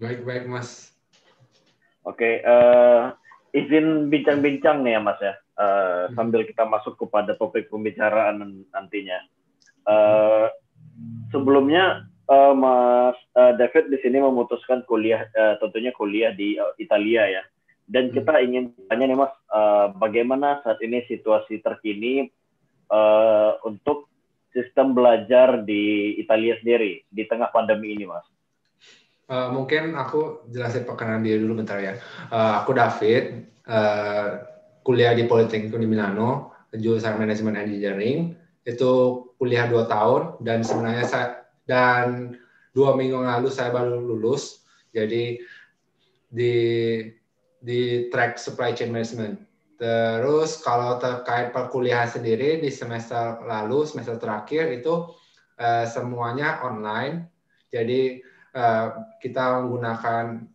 Baik baik Mas. Oke, okay, uh, izin bincang-bincang nih ya Mas ya uh, sambil kita masuk kepada topik pembicaraan nantinya. Uh, sebelumnya uh, Mas uh, David di sini memutuskan kuliah uh, tentunya kuliah di uh, Italia ya. Dan kita ingin tanya nih Mas, uh, bagaimana saat ini situasi terkini uh, untuk sistem belajar di Italia sendiri di tengah pandemi ini Mas? Uh, mungkin aku jelasin perkenalan diri dulu bentar ya. Uh, aku David, uh, kuliah di Politeknico di Milano, jurusan Manajemen Engineering. Itu kuliah dua tahun dan sebenarnya saya dan dua minggu lalu saya baru lulus. Jadi di di track supply chain management. Terus kalau terkait perkuliahan sendiri di semester lalu, semester terakhir itu uh, semuanya online. Jadi uh, kita menggunakan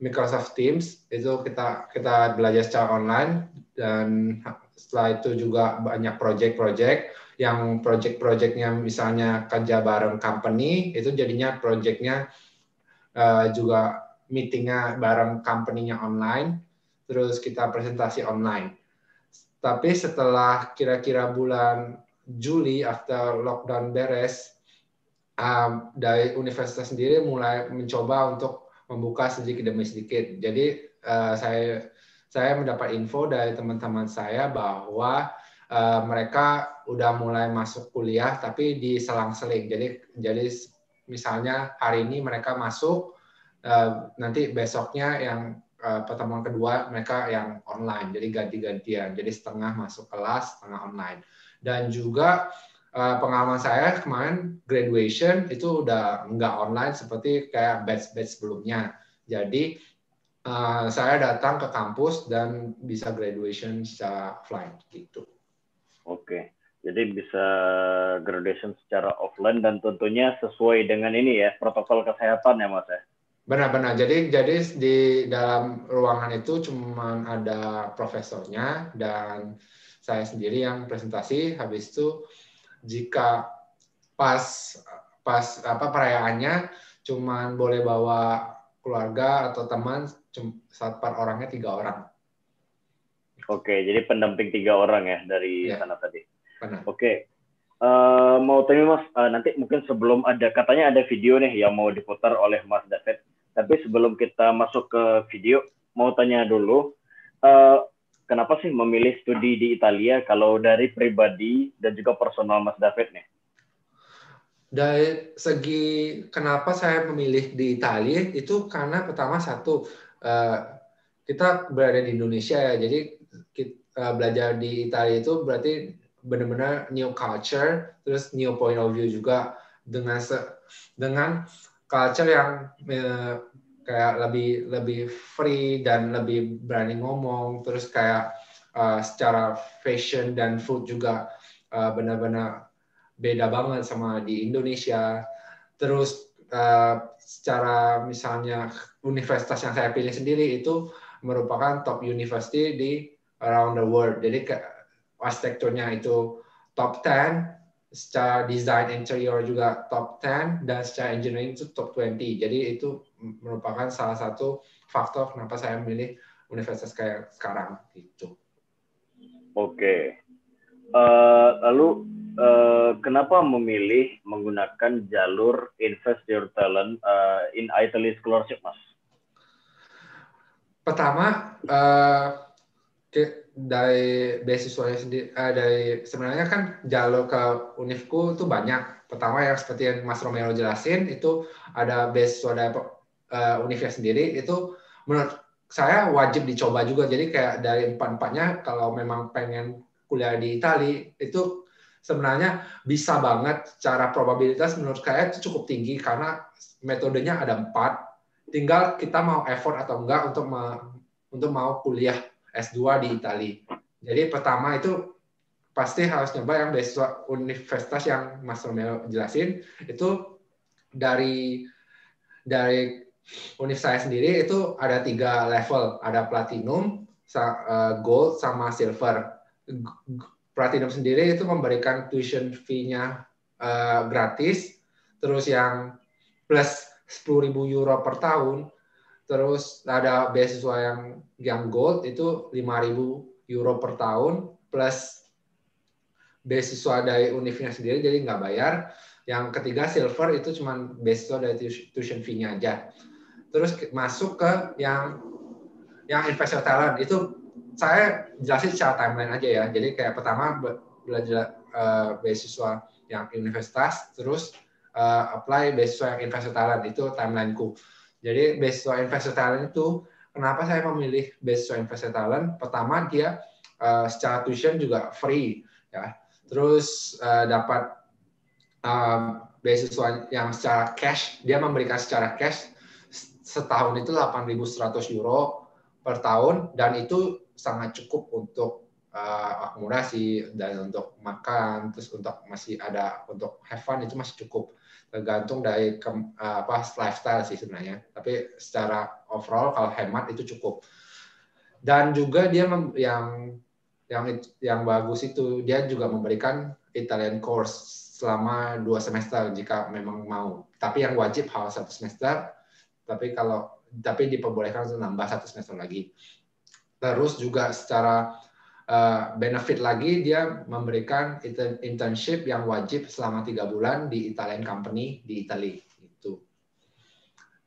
Microsoft Teams itu kita kita belajar secara online dan setelah itu juga banyak project-project yang project-projectnya misalnya kerja bareng company itu jadinya projectnya uh, juga meetingnya bareng company-nya online terus kita presentasi online. Tapi setelah kira-kira bulan Juli after lockdown beres uh, dari universitas sendiri mulai mencoba untuk membuka sedikit demi sedikit. Jadi uh, saya saya mendapat info dari teman-teman saya bahwa uh, mereka udah mulai masuk kuliah tapi di selang-seling. Jadi jadi misalnya hari ini mereka masuk uh, nanti besoknya yang uh, pertemuan kedua mereka yang online. Jadi ganti-gantian. Jadi setengah masuk kelas, setengah online. Dan juga uh, pengalaman saya kemarin graduation itu udah nggak online seperti kayak batch-batch sebelumnya. Jadi uh, saya datang ke kampus dan bisa graduation secara offline gitu. Oke. Jadi bisa graduation secara offline dan tentunya sesuai dengan ini ya protokol kesehatan ya Mas ya. Benar-benar. Jadi jadi di dalam ruangan itu cuma ada profesornya dan saya sendiri yang presentasi. Habis itu jika pas pas apa perayaannya cuman boleh bawa keluarga atau teman saat par orangnya tiga orang. Oke, jadi pendamping tiga orang ya dari ya. sana tadi. Benar. Oke, uh, mau tanya mas, uh, nanti mungkin sebelum ada katanya ada video nih yang mau diputar oleh Mas David. Tapi sebelum kita masuk ke video, mau tanya dulu, uh, kenapa sih memilih studi di Italia kalau dari pribadi dan juga personal Mas David nih? Dari segi kenapa saya memilih di Italia itu karena pertama satu uh, kita berada di Indonesia ya, jadi kita, uh, belajar di Italia itu berarti benar-benar new culture, terus new point of view juga dengan dengan culture yang uh, kayak lebih lebih free dan lebih berani ngomong, terus kayak uh, secara fashion dan food juga uh, benar-benar beda banget sama di Indonesia. Terus uh, secara misalnya universitas yang saya pilih sendiri itu merupakan top university di around the world. Jadi ke, arsitekturnya itu top 10, secara desain interior juga top 10 dan secara engineering itu top 20. Jadi itu merupakan salah satu faktor kenapa saya memilih universitas kayak sekarang gitu. Oke. Uh, lalu uh, kenapa memilih menggunakan jalur invest your talent uh, in Italy scholarship, Mas? Pertama, uh, dari beasiswa sendiri, uh, dari sebenarnya kan jalur ke Univku itu banyak. Pertama yang seperti yang Mas Romero jelasin itu ada beasiswa dari uh, Univnya sendiri itu menurut saya wajib dicoba juga. Jadi kayak dari empat-empatnya kalau memang pengen kuliah di Italia itu sebenarnya bisa banget cara probabilitas menurut saya itu cukup tinggi karena metodenya ada empat tinggal kita mau effort atau enggak untuk ma untuk mau kuliah S2 di Italia. Jadi pertama itu pasti harus nyoba yang beasiswa universitas yang Mas Romeo jelasin itu dari dari universitas saya sendiri itu ada tiga level, ada platinum, eh, gold, sama silver Platinum sendiri itu memberikan tuition fee-nya uh, gratis, terus yang plus 10.000 euro per tahun, terus ada beasiswa yang yang gold itu 5.000 euro per tahun plus beasiswa dari univnya sendiri jadi nggak bayar. Yang ketiga silver itu cuma beasiswa dari tuition fee-nya aja. Terus masuk ke yang yang investor talent itu saya jelasin secara timeline aja ya. Jadi kayak pertama belajar uh, beasiswa yang universitas, terus uh, apply beasiswa yang investor talent itu timelineku. Jadi beasiswa investor talent itu kenapa saya memilih beasiswa investor talent? Pertama dia uh, secara tuition juga free ya. Terus uh, dapat uh, beasiswa yang secara cash, dia memberikan secara cash setahun itu 8.100 euro per tahun dan itu sangat cukup untuk uh, akomodasi dan untuk makan terus untuk masih ada untuk have fun itu masih cukup. Tergantung dari ke, uh, apa lifestyle sih sebenarnya. Tapi secara overall kalau hemat itu cukup. Dan juga dia mem, yang yang yang bagus itu dia juga memberikan Italian course selama dua semester jika memang mau. Tapi yang wajib harus satu semester tapi kalau tapi diperbolehkan untuk nambah satu semester lagi terus juga secara uh, benefit lagi dia memberikan internship yang wajib selama tiga bulan di Italian company di Italia itu.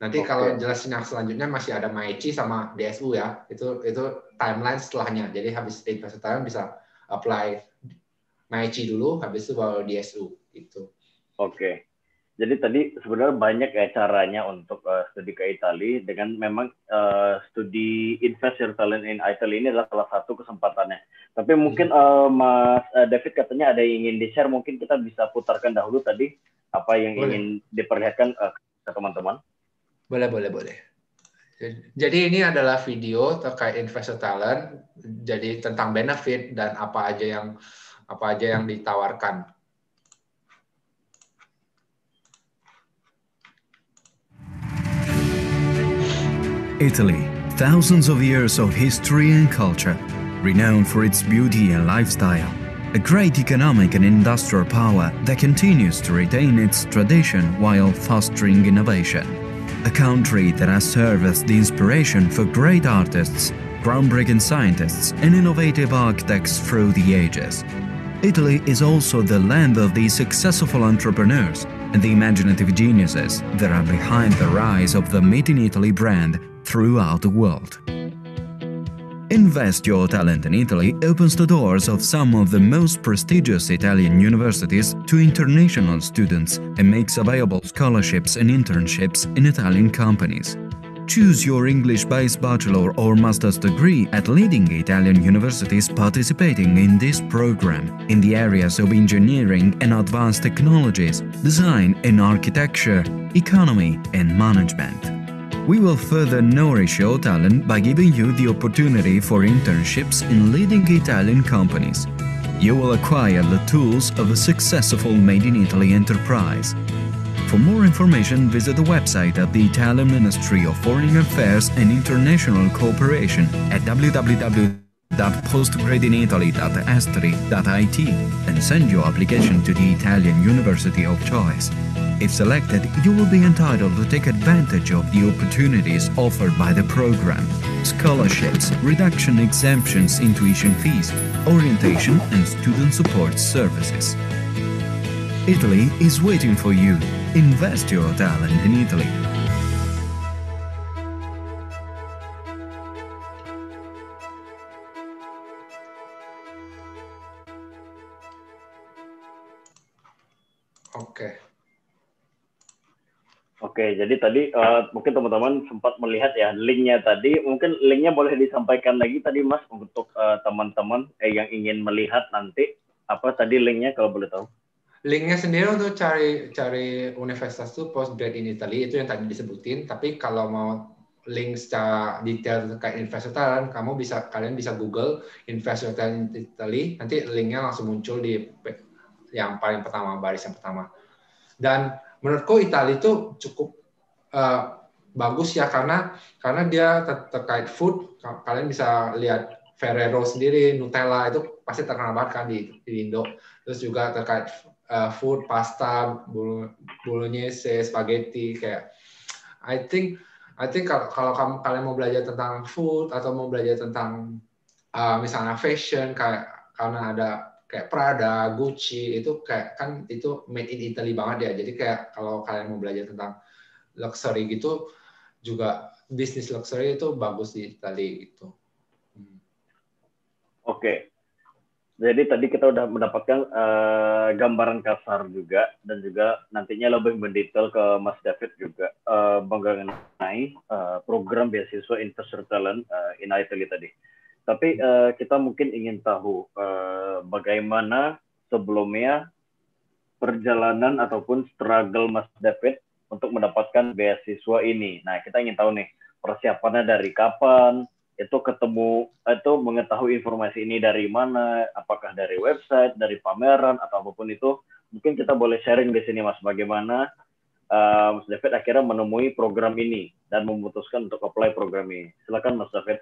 Nanti okay. kalau jelasin yang selanjutnya masih ada Maichi sama DSU ya. Itu itu timeline setelahnya. Jadi habis investasi bisa apply Maichi dulu, habis itu baru DSU itu. Oke. Okay. Jadi tadi sebenarnya banyak ya caranya untuk uh, studi ke Italia dengan memang uh, studi Invest Your Talent in Italy ini adalah salah satu kesempatannya. Tapi mungkin uh, Mas David katanya ada yang ingin di-share, mungkin kita bisa putarkan dahulu tadi apa yang boleh. ingin diperlihatkan uh, ke teman-teman. Boleh, boleh, boleh. Jadi ini adalah video terkait investor talent, jadi tentang benefit dan apa aja yang apa aja yang ditawarkan. Italy, thousands of years of history and culture, renowned for its beauty and lifestyle, a great economic and industrial power that continues to retain its tradition while fostering innovation. A country that has served as the inspiration for great artists, groundbreaking scientists, and innovative architects through the ages. Italy is also the land of the successful entrepreneurs and the imaginative geniuses that are behind the rise of the Made in Italy brand throughout the world. Invest Your Talent in Italy opens the doors of some of the most prestigious Italian universities to international students and makes available scholarships and internships in Italian companies. Choose your English-based bachelor or master's degree at leading Italian universities participating in this program in the areas of engineering and advanced technologies, design and architecture, economy and management. We will further nourish your talent by giving you the opportunity for internships in leading Italian companies. You will acquire the tools of a successful Made in Italy enterprise. For more information, visit the website of the Italian Ministry of Foreign Affairs and International Cooperation at www.postgradinitaly.esteri.it and send your application to the Italian university of choice. If selected, you will be entitled to take advantage of the opportunities offered by the program. Scholarships, reduction exemptions in tuition fees, orientation and student support services. Italy is waiting for you. Invest your talent in Italy. Oke, jadi tadi uh, mungkin teman-teman sempat melihat ya linknya tadi. Mungkin linknya boleh disampaikan lagi tadi Mas untuk uh, teman-teman eh, yang ingin melihat nanti apa tadi linknya kalau boleh tahu? Linknya sendiri untuk cari cari universitas itu postgrad in Italy itu yang tadi disebutin. Tapi kalau mau link secara detail terkait universitas, kamu bisa kalian bisa Google Universitas in Italy. Nanti linknya langsung muncul di yang paling pertama baris yang pertama. Dan menurutku Italia itu cukup uh, bagus ya karena karena dia ter terkait food kalian bisa lihat Ferrero sendiri Nutella itu pasti terkenal banget kan di, di Indo. Terus juga terkait uh, food pasta bolognese spaghetti kayak I think I think kalau, kalau kalian mau belajar tentang food atau mau belajar tentang uh, misalnya fashion kayak karena ada kayak Prada, Gucci itu kayak kan itu made in Italy banget ya. Jadi kayak kalau kalian mau belajar tentang luxury gitu juga bisnis luxury itu bagus di Italy gitu. Hmm. Oke. Jadi tadi kita udah mendapatkan uh, gambaran kasar juga dan juga nantinya lebih mendetail ke Mas David juga uh, mengenai uh, program beasiswa Investor Talent uh, in Italy tadi. Tapi uh, kita mungkin ingin tahu uh, bagaimana sebelumnya perjalanan ataupun struggle Mas David untuk mendapatkan beasiswa ini. Nah, kita ingin tahu nih persiapannya dari kapan, itu ketemu itu mengetahui informasi ini dari mana, apakah dari website, dari pameran atau apa pun itu. Mungkin kita boleh sharing di sini Mas bagaimana uh, Mas David akhirnya menemui program ini dan memutuskan untuk apply program ini. Silakan Mas David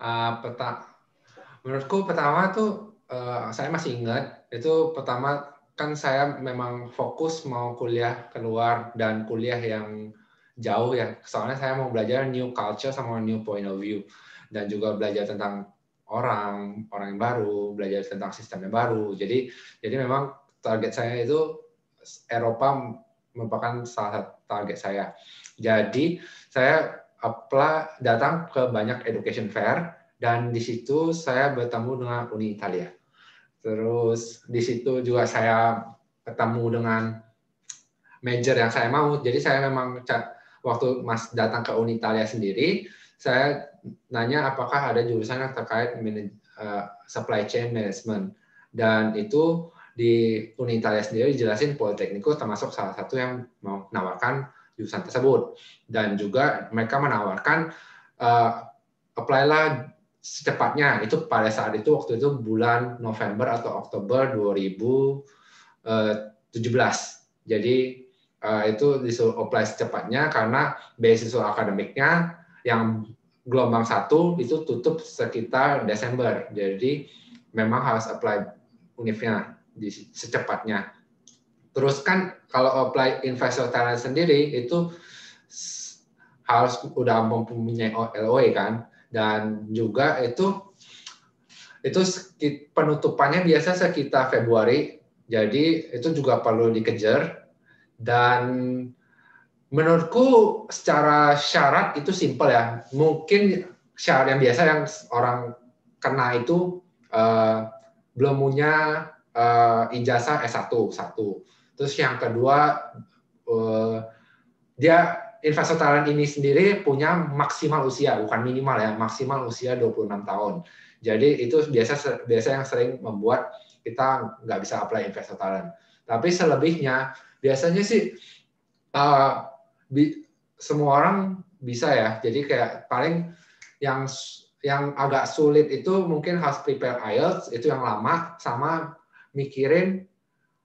uh, peta menurutku pertama tuh uh, saya masih ingat itu pertama kan saya memang fokus mau kuliah keluar dan kuliah yang jauh ya. Soalnya saya mau belajar new culture sama new point of view. Dan juga belajar tentang orang orang yang baru belajar tentang sistem yang baru. Jadi jadi memang target saya itu Eropa merupakan salah satu target saya. Jadi saya apply datang ke banyak education fair dan di situ saya bertemu dengan Uni Italia. Terus di situ juga saya ketemu dengan major yang saya mau. Jadi saya memang waktu Mas datang ke Uni Italia sendiri, saya nanya apakah ada jurusan yang terkait uh, supply chain management dan itu di Uni Italia sendiri dijelasin Politekniku termasuk salah satu yang menawarkan jurusan tersebut. Dan juga mereka menawarkan uh, apply lah secepatnya. Itu pada saat itu waktu itu bulan November atau Oktober 2017 eh, jadi uh, itu disuruh apply secepatnya karena beasiswa akademiknya yang gelombang satu itu tutup sekitar Desember. Jadi memang harus apply univnya di secepatnya Terus kan kalau apply investor talent sendiri itu harus udah mempunyai LOE kan. Dan juga itu itu penutupannya biasa sekitar Februari. Jadi itu juga perlu dikejar. Dan menurutku secara syarat itu simpel ya. Mungkin syarat yang biasa yang orang kena itu uh, belum punya uh, ijazah S1 satu. Terus yang kedua uh, dia investor talent ini sendiri punya maksimal usia bukan minimal ya, maksimal usia 26 tahun. Jadi itu biasa biasa yang sering membuat kita nggak bisa apply investor talent. Tapi selebihnya biasanya sih uh, bi, semua orang bisa ya. Jadi kayak paling yang yang agak sulit itu mungkin harus prepare IELTS itu yang lama sama mikirin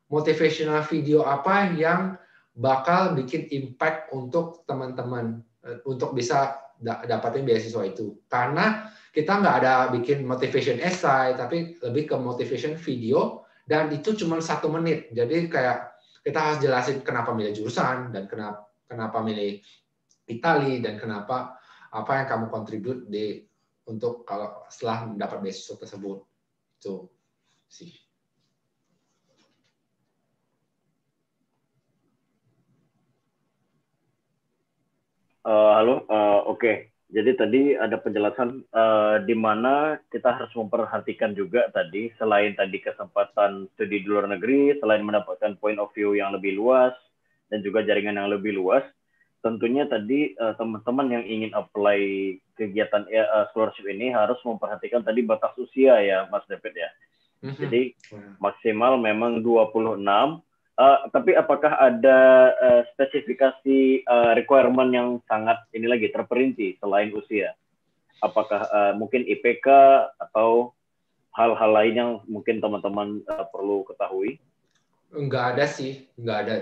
motivational video apa yang bakal bikin impact untuk teman-teman eh, untuk bisa dapatin beasiswa itu. Karena kita nggak ada bikin motivation essay tapi lebih ke motivation video dan itu cuma satu menit. Jadi kayak kita harus jelasin kenapa milih jurusan dan kenapa kenapa milih Itali dan kenapa apa yang kamu kontribut di untuk kalau setelah mendapat beasiswa tersebut. Itu sih Uh, halo, uh, oke. Okay. Jadi tadi ada penjelasan uh, di mana kita harus memperhatikan juga tadi selain tadi kesempatan studi di luar negeri, selain mendapatkan point of view yang lebih luas dan juga jaringan yang lebih luas, tentunya tadi uh, teman-teman yang ingin apply kegiatan uh, scholarship ini harus memperhatikan tadi batas usia ya Mas David ya. Mm-hmm. Jadi maksimal memang 26 Uh, tapi apakah ada uh, spesifikasi uh, requirement yang sangat ini lagi terperinci selain usia? Apakah uh, mungkin IPK atau hal-hal lain yang mungkin teman-teman uh, perlu ketahui? Enggak ada sih, enggak ada.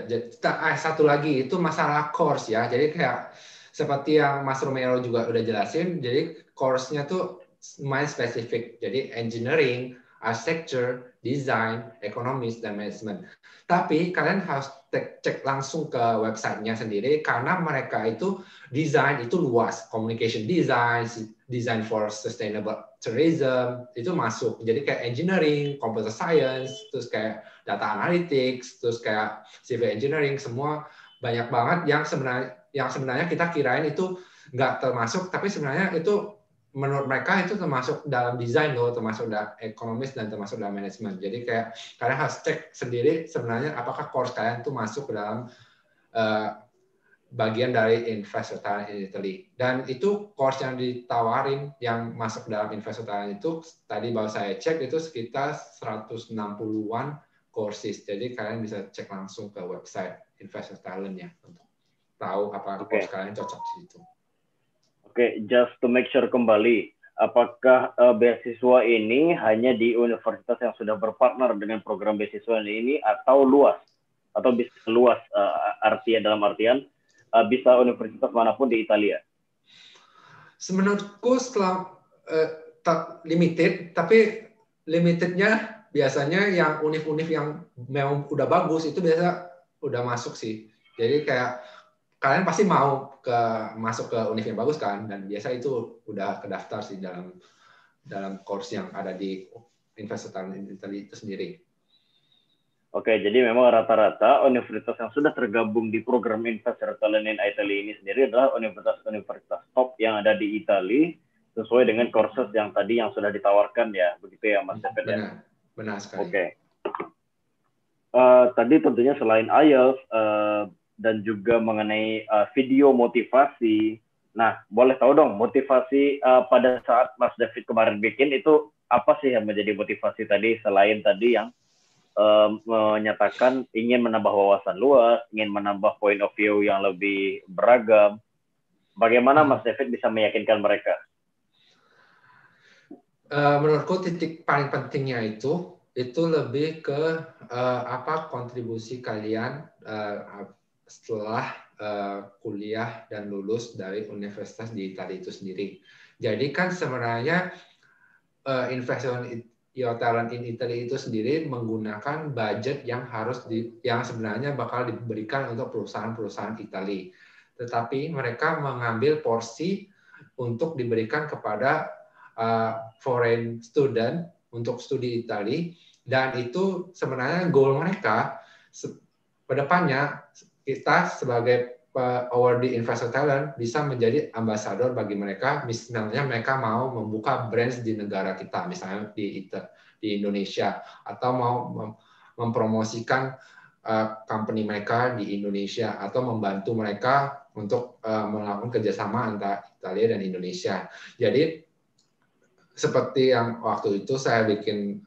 Ah, satu lagi itu masalah course ya. Jadi kayak seperti yang Mas Romero juga udah jelasin, jadi course-nya tuh main spesifik. Jadi engineering, architecture, design, ekonomis, dan manajemen. Tapi kalian harus cek langsung ke websitenya sendiri karena mereka itu desain itu luas, communication design, design for sustainable tourism itu masuk. Jadi kayak engineering, computer science, terus kayak data analytics, terus kayak civil engineering, semua banyak banget yang sebenarnya yang sebenarnya kita kirain itu nggak termasuk, tapi sebenarnya itu menurut mereka itu termasuk dalam desain loh, termasuk dalam ekonomis dan termasuk dalam manajemen. Jadi kayak kalian harus cek sendiri sebenarnya apakah course kalian itu masuk ke dalam uh, bagian dari investor in Italy. Dan itu course yang ditawarin yang masuk dalam investor itu tadi baru saya cek itu sekitar 160-an courses. Jadi kalian bisa cek langsung ke website investor talent ya untuk tahu apa okay. course kalian cocok di situ. Oke, just to make sure kembali, apakah uh, beasiswa ini hanya di universitas yang sudah berpartner dengan program beasiswa ini atau luas atau bisa luas uh, artian dalam artian uh, bisa universitas mana pun di Italia? Menurutku setelah uh, tak limited, tapi limitednya biasanya yang univ-univ yang memang udah bagus itu biasa udah masuk sih. Jadi kayak kalian pasti mau ke masuk ke univ yang bagus kan dan biasa itu udah kedaftar sih dalam dalam course yang ada di Italia itu sendiri. Oke, jadi memang rata-rata universitas yang sudah tergabung di program Investor Talent in Italy ini sendiri adalah universitas-universitas top yang ada di Italia sesuai dengan courses yang tadi yang sudah ditawarkan ya, begitu ya Mas David ya? Benar, benar sekali. Oke. Uh, tadi tentunya selain IELTS, uh, dan juga mengenai uh, video motivasi. Nah, boleh tahu dong motivasi uh, pada saat Mas David kemarin bikin itu apa sih yang menjadi motivasi tadi selain tadi yang uh, menyatakan ingin menambah wawasan luas, ingin menambah point of view yang lebih beragam. Bagaimana Mas David bisa meyakinkan mereka? Uh, menurutku titik paling pentingnya itu itu lebih ke uh, apa kontribusi kalian uh, setelah uh, kuliah dan lulus dari universitas di Italia itu sendiri. Jadi kan sebenarnya uh, investment Your Talent in Italy itu sendiri menggunakan budget yang harus di, yang sebenarnya bakal diberikan untuk perusahaan-perusahaan Italia. Tetapi mereka mengambil porsi untuk diberikan kepada uh, foreign student untuk studi Italia dan itu sebenarnya goal mereka ke depannya kita sebagai awardee investor talent bisa menjadi ambasador bagi mereka. Misalnya mereka mau membuka brands di negara kita, misalnya di di Indonesia, atau mau mempromosikan uh, company mereka di Indonesia atau membantu mereka untuk uh, melakukan kerjasama antara Italia dan Indonesia. Jadi seperti yang waktu itu saya bikin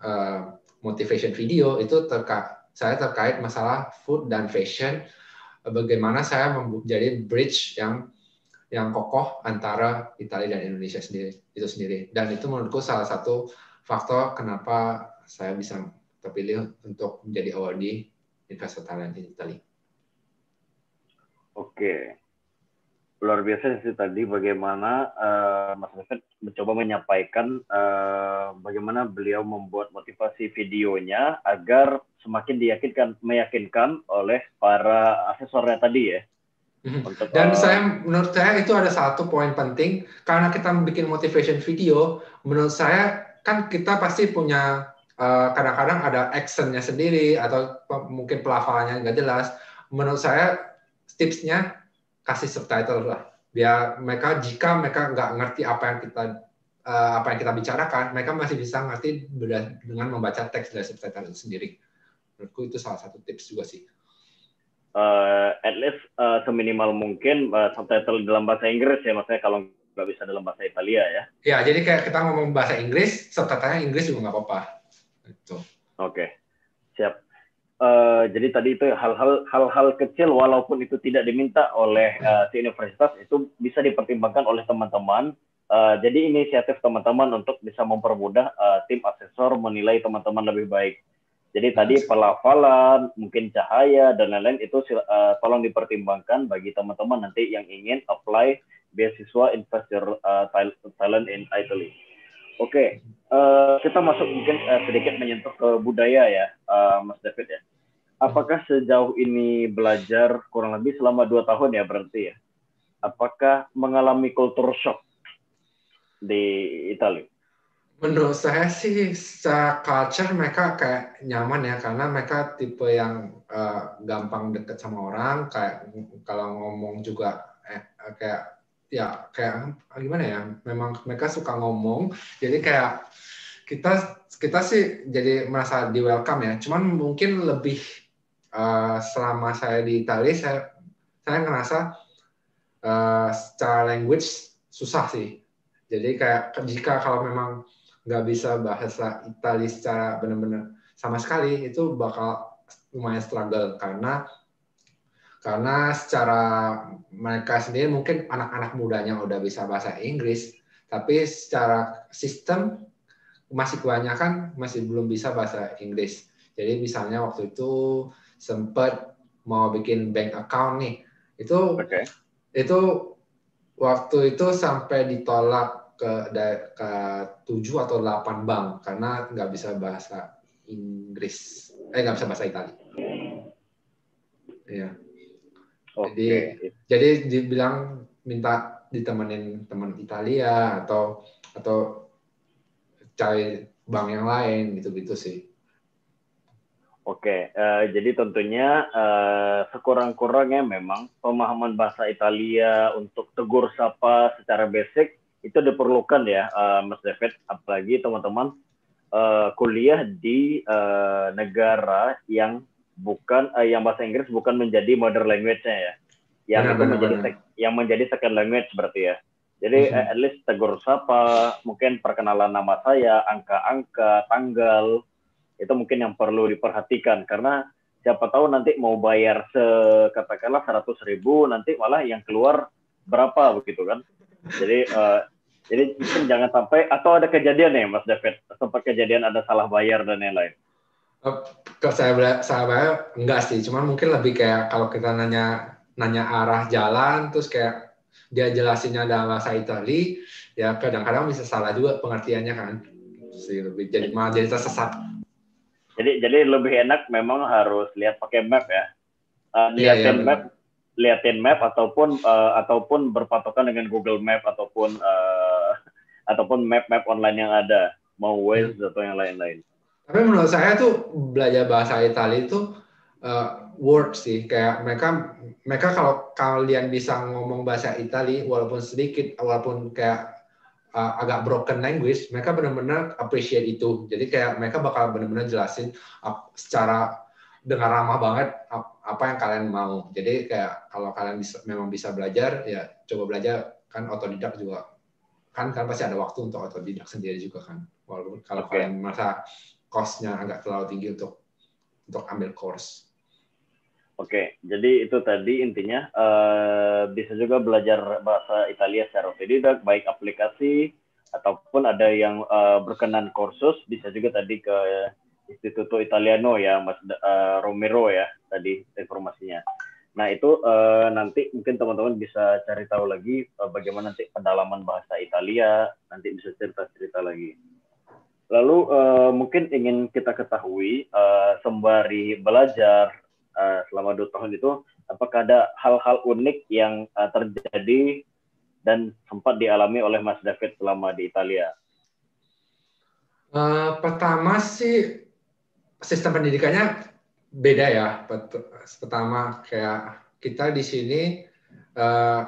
motivation video itu terkait saya terkait masalah food dan fashion bagaimana saya menjadi bridge yang yang kokoh antara Italia dan Indonesia sendiri itu sendiri dan itu menurutku salah satu faktor kenapa saya bisa terpilih untuk menjadi awardee investor talent di Italia. Oke, luar biasa sih tadi bagaimana uh, Mas David mencoba menyampaikan uh, bagaimana beliau membuat motivasi videonya agar semakin diyakinkan meyakinkan oleh para asesornya tadi ya. Mhm. Untuk, Dan uh, saya menurut saya itu ada satu poin penting karena kita bikin motivation video, menurut saya kan kita pasti punya kadang-kadang uh, ada actionnya sendiri atau mungkin pelafalannya nggak jelas. Menurut saya tipsnya kasih subtitle lah. Biar mereka jika mereka nggak ngerti apa yang kita uh, apa yang kita bicarakan mereka masih bisa ngerti dengan membaca teks dari subtitle itu sendiri. Menurutku itu salah satu tips juga sih. Uh, at least uh, seminimal mungkin uh, subtitle dalam bahasa Inggris ya maksudnya kalau nggak bisa dalam bahasa Italia ya. Ya jadi kayak kita ngomong bahasa Inggris subtitlenya Inggris juga nggak apa-apa. Itu oke. okay. Uh, jadi tadi itu hal-hal hal-hal kecil walaupun itu tidak diminta oleh uh, si universitas itu bisa dipertimbangkan oleh teman-teman. Uh, jadi inisiatif teman-teman untuk bisa mempermudah uh, tim asesor menilai teman-teman lebih baik. Jadi tadi pelafalan, mungkin cahaya dan lain-lain itu uh, tolong dipertimbangkan bagi teman-teman nanti yang ingin apply beasiswa investor uh, talent in Italy. Oke, okay. uh, kita masuk mungkin uh, sedikit menyentuh ke budaya ya, uh, Mas David ya. Apakah sejauh ini belajar kurang lebih selama dua tahun ya berarti ya? Apakah mengalami culture shock di Italia? Menurut saya sih secara culture mereka kayak nyaman ya karena mereka tipe yang uh, gampang deket sama orang kayak kalau ngomong juga eh, kayak ya kayak gimana ya memang mereka suka ngomong jadi kayak kita kita sih jadi merasa di welcome ya. Cuman mungkin lebih uh, selama saya di Italia saya saya ngerasa uh, secara language susah sih. Jadi kayak jika kalau memang nggak bisa bahasa Italia secara benar-benar sama sekali itu bakal lumayan struggle karena karena secara mereka sendiri mungkin anak-anak mudanya udah bisa bahasa Inggris, tapi secara sistem masih kebanyakan masih belum bisa bahasa Inggris. Jadi misalnya waktu itu sempat mau bikin bank account nih, itu okay. itu waktu itu sampai ditolak ke ke tujuh atau delapan bank karena nggak bisa bahasa Inggris, eh nggak bisa bahasa Italia. Iya. Okay. Jadi jadi dibilang minta ditemenin teman Italia atau atau cari bank yang lain gitu-gitu sih. Oke, uh, jadi tentunya uh, sekurang-kurangnya memang pemahaman bahasa Italia untuk tegur sapa secara basic itu diperlukan ya, uh, Mas David. Apalagi teman-teman uh, kuliah di uh, negara yang bukan uh, yang bahasa Inggris bukan menjadi mother language-nya ya. Yang benar, itu benar, menjadi benar. yang menjadi second language berarti ya. Jadi mm -hmm. at least tegur sapa, mungkin perkenalan nama saya, angka-angka, tanggal itu mungkin yang perlu diperhatikan karena siapa tahu nanti mau bayar sekatakanlah seratus ribu nanti malah yang keluar berapa begitu kan. Jadi uh, jadi mungkin jangan sampai atau ada kejadian ya Mas David sempat kejadian ada salah bayar dan lain-lain. Kalau saya saya enggak sih, cuman mungkin lebih kayak kalau kita nanya nanya arah jalan, terus kayak dia jelasinnya dalam bahasa Itali, ya kadang-kadang bisa salah juga pengertiannya kan. Sih lebih jadi malah jadi tersesat. Jadi jadi lebih enak memang harus lihat pakai map ya. Uh, lihatin yeah, yeah, map, lihatin map ataupun uh, ataupun berpatokan dengan Google Map ataupun uh, ataupun map-map online yang ada, mau Waze hmm. atau yang lain-lain. Tapi menurut saya tuh belajar bahasa Italia itu uh, word sih. Kayak mereka mereka kalau kalian bisa ngomong bahasa Itali walaupun sedikit walaupun kayak uh, agak broken language mereka benar-benar appreciate itu. Jadi kayak mereka bakal benar-benar jelasin uh, secara dengan ramah banget apa yang kalian mau. Jadi kayak kalau kalian bisa, memang bisa belajar ya coba belajar. Kan otodidak juga kan kan pasti ada waktu untuk otodidak sendiri juga kan. Walaupun kalau okay. kalian merasa costnya agak terlalu tinggi untuk untuk ambil course Oke, jadi itu tadi intinya uh, bisa juga belajar bahasa Italia secara otodidak, baik aplikasi ataupun ada yang uh, berkenan kursus, bisa juga tadi ke Instituto Italiano ya, Mas uh, Romero ya tadi informasinya. Nah itu uh, nanti mungkin teman-teman bisa cari tahu lagi uh, bagaimana nanti pendalaman bahasa Italia, nanti bisa cerita-cerita lagi. Lalu uh, mungkin ingin kita ketahui uh, sembari belajar uh, selama dua tahun itu apakah ada hal-hal unik yang uh, terjadi dan sempat dialami oleh Mas David selama di Italia? Uh, pertama sih sistem pendidikannya beda ya. Pertama kayak kita di sini uh,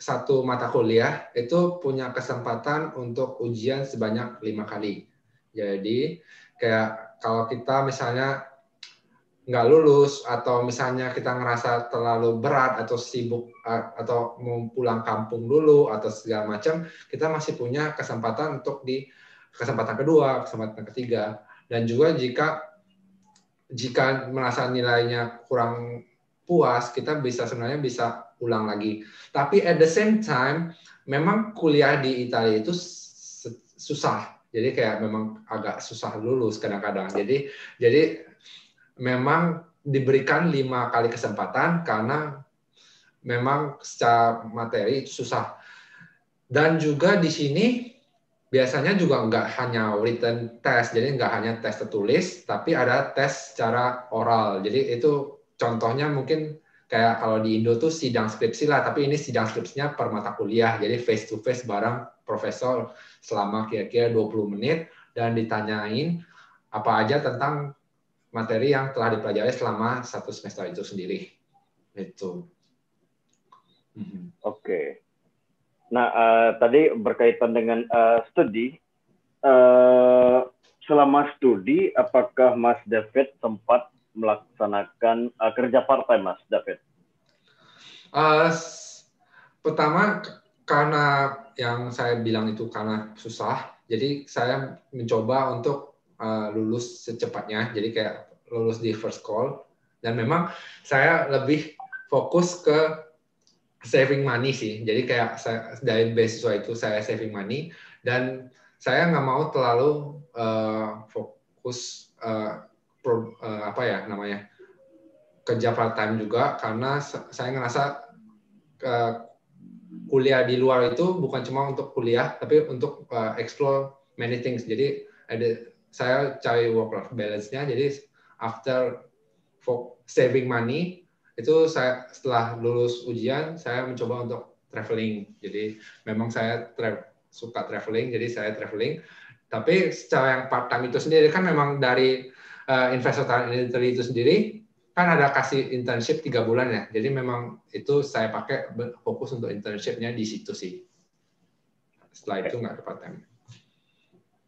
satu mata kuliah itu punya kesempatan untuk ujian sebanyak lima kali. Jadi kayak kalau kita misalnya nggak lulus atau misalnya kita ngerasa terlalu berat atau sibuk atau mau pulang kampung dulu atau segala macam kita masih punya kesempatan untuk di kesempatan kedua kesempatan ketiga. Dan juga jika jika merasa nilainya kurang puas kita bisa sebenarnya bisa ulang lagi. Tapi at the same time memang kuliah di Italia itu susah jadi kayak memang agak susah lulus kadang-kadang jadi jadi memang diberikan lima kali kesempatan karena memang secara materi susah. Dan juga di sini biasanya juga nggak hanya written test, jadi nggak hanya tes tertulis, tapi ada tes secara oral. Jadi itu contohnya mungkin kayak kalau di Indo tuh sidang skripsi lah, tapi ini sidang skripsinya per mata kuliah, jadi face to face bareng profesor selama kira-kira 20 menit dan ditanyain apa aja tentang materi yang telah dipelajari selama satu semester itu sendiri. Itu. Mhm. Oke. Nah, uh, tadi berkaitan dengan uh, studi, uh, selama studi, apakah Mas David sempat melaksanakan uh, kerja part time, Mas David? Uh, pertama, karena yang saya bilang itu karena susah, jadi saya mencoba untuk uh, lulus secepatnya jadi kayak lulus di first call dan memang saya lebih fokus ke saving money sih jadi kayak saya, dari beasiswa itu saya saving money dan saya nggak mau terlalu uh, fokus uh, uh, apa ya namanya kerja part time juga karena saya ngerasa uh, kuliah di luar itu bukan cuma untuk kuliah tapi untuk uh, explore many things. Jadi ada saya cari work life balance-nya. Jadi after saving money itu saya setelah lulus ujian saya mencoba untuk traveling. Jadi memang saya tra suka traveling jadi saya traveling. Tapi secara yang part time itu sendiri kan memang dari uh, investor itu sendiri kan ada kasih internship tiga bulan ya jadi memang itu saya pakai fokus untuk internshipnya di situ sih setelah itu nggak ada part time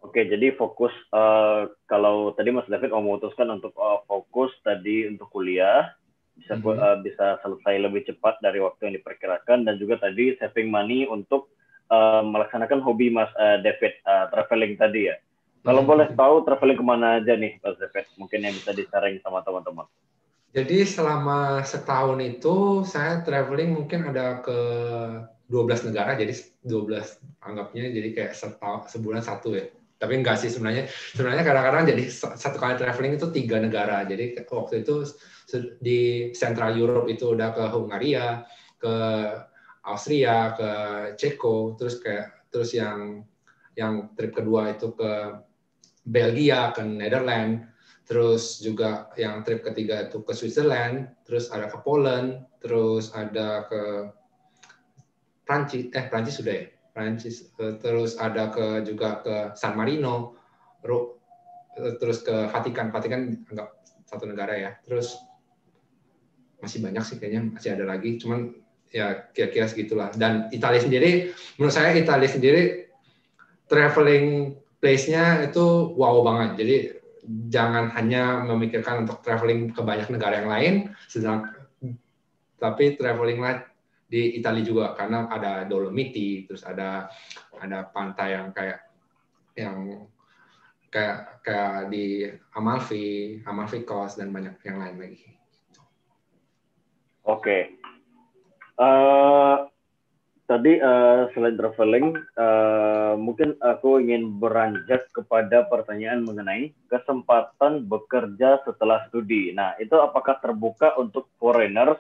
Oke, jadi fokus uh, kalau tadi Mas David memutuskan untuk uh, fokus tadi untuk kuliah bisa mm -hmm. uh, bisa selesai lebih cepat dari waktu yang diperkirakan dan juga tadi saving money untuk uh, melaksanakan hobi Mas uh, David uh, traveling tadi ya. Kalau mm -hmm. boleh tahu traveling ke mana aja nih Mas David? Mungkin yang bisa disaring sama teman-teman. Jadi selama setahun itu saya traveling mungkin ada ke 12 negara, jadi 12 anggapnya jadi kayak setahun, sebulan satu ya tapi enggak sih sebenarnya sebenarnya kadang-kadang jadi satu kali traveling itu tiga negara jadi waktu itu di Central Europe itu udah ke Hungaria ke Austria ke Ceko terus kayak terus yang yang trip kedua itu ke Belgia ke Netherlands terus juga yang trip ketiga itu ke Switzerland terus ada ke Poland terus ada ke Prancis eh Prancis sudah ya? Prancis eh, terus ada ke juga ke San Marino eh, terus ke Vatikan. Vatikan enggak satu negara ya. Terus masih banyak sih kayaknya masih ada lagi. Cuman ya kira-kira segitulah. Dan Italia sendiri menurut saya Italia sendiri traveling place-nya itu wow banget jadi jangan hanya memikirkan untuk traveling ke banyak negara yang lain sedang tapi traveling lah di Italia juga karena ada Dolomiti terus ada ada pantai yang kayak yang kayak kayak di Amalfi, Amalfi Coast dan banyak yang lain lagi. Oke. Okay. Uh, eh, tadi uh, selain traveling, uh, mungkin aku ingin beranjak kepada pertanyaan mengenai kesempatan bekerja setelah studi. Nah, itu apakah terbuka untuk foreigners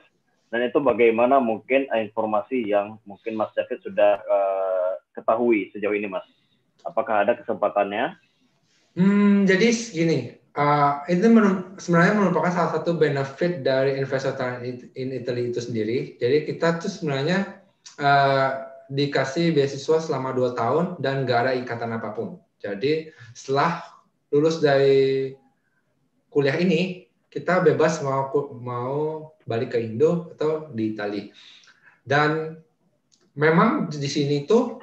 dan itu bagaimana mungkin informasi yang mungkin Mas David sudah uh, ketahui sejauh ini, Mas? Apakah ada kesempatannya? Hmm, jadi gini, uh, itu sebenarnya merupakan salah satu benefit dari investor in Italy itu sendiri. Jadi kita tuh sebenarnya uh, dikasih beasiswa selama dua tahun dan nggak ada ikatan apa pun. Jadi setelah lulus dari kuliah ini, kita bebas mau mau balik ke Indo atau di Itali. Dan memang di sini tuh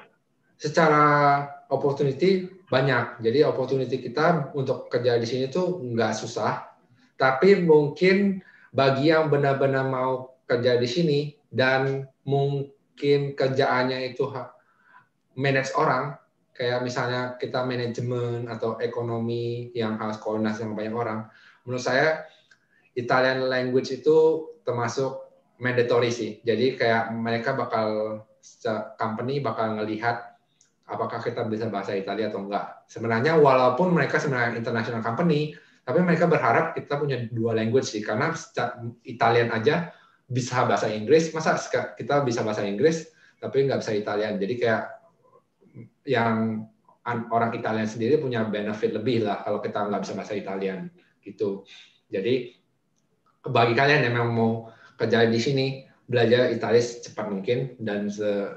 secara opportunity banyak. Jadi opportunity kita untuk kerja di sini tuh nggak susah. Tapi mungkin bagi yang benar-benar mau kerja di sini dan mungkin kerjaannya itu manage orang, kayak misalnya kita manajemen atau ekonomi yang harus koordinasi sama banyak orang, menurut saya Italian language itu termasuk mandatory sih. Jadi kayak mereka bakal company bakal ngelihat apakah kita bisa bahasa Italia atau enggak. Sebenarnya walaupun mereka sebenarnya international company, tapi mereka berharap kita punya dua language sih karena Italian aja bisa bahasa Inggris, masa kita bisa bahasa Inggris tapi nggak bisa Italian. Jadi kayak yang orang Italian sendiri punya benefit lebih lah kalau kita nggak bisa bahasa Italian gitu. Jadi bagi kalian yang memang mau kerja di sini belajar Italia secepat mungkin dan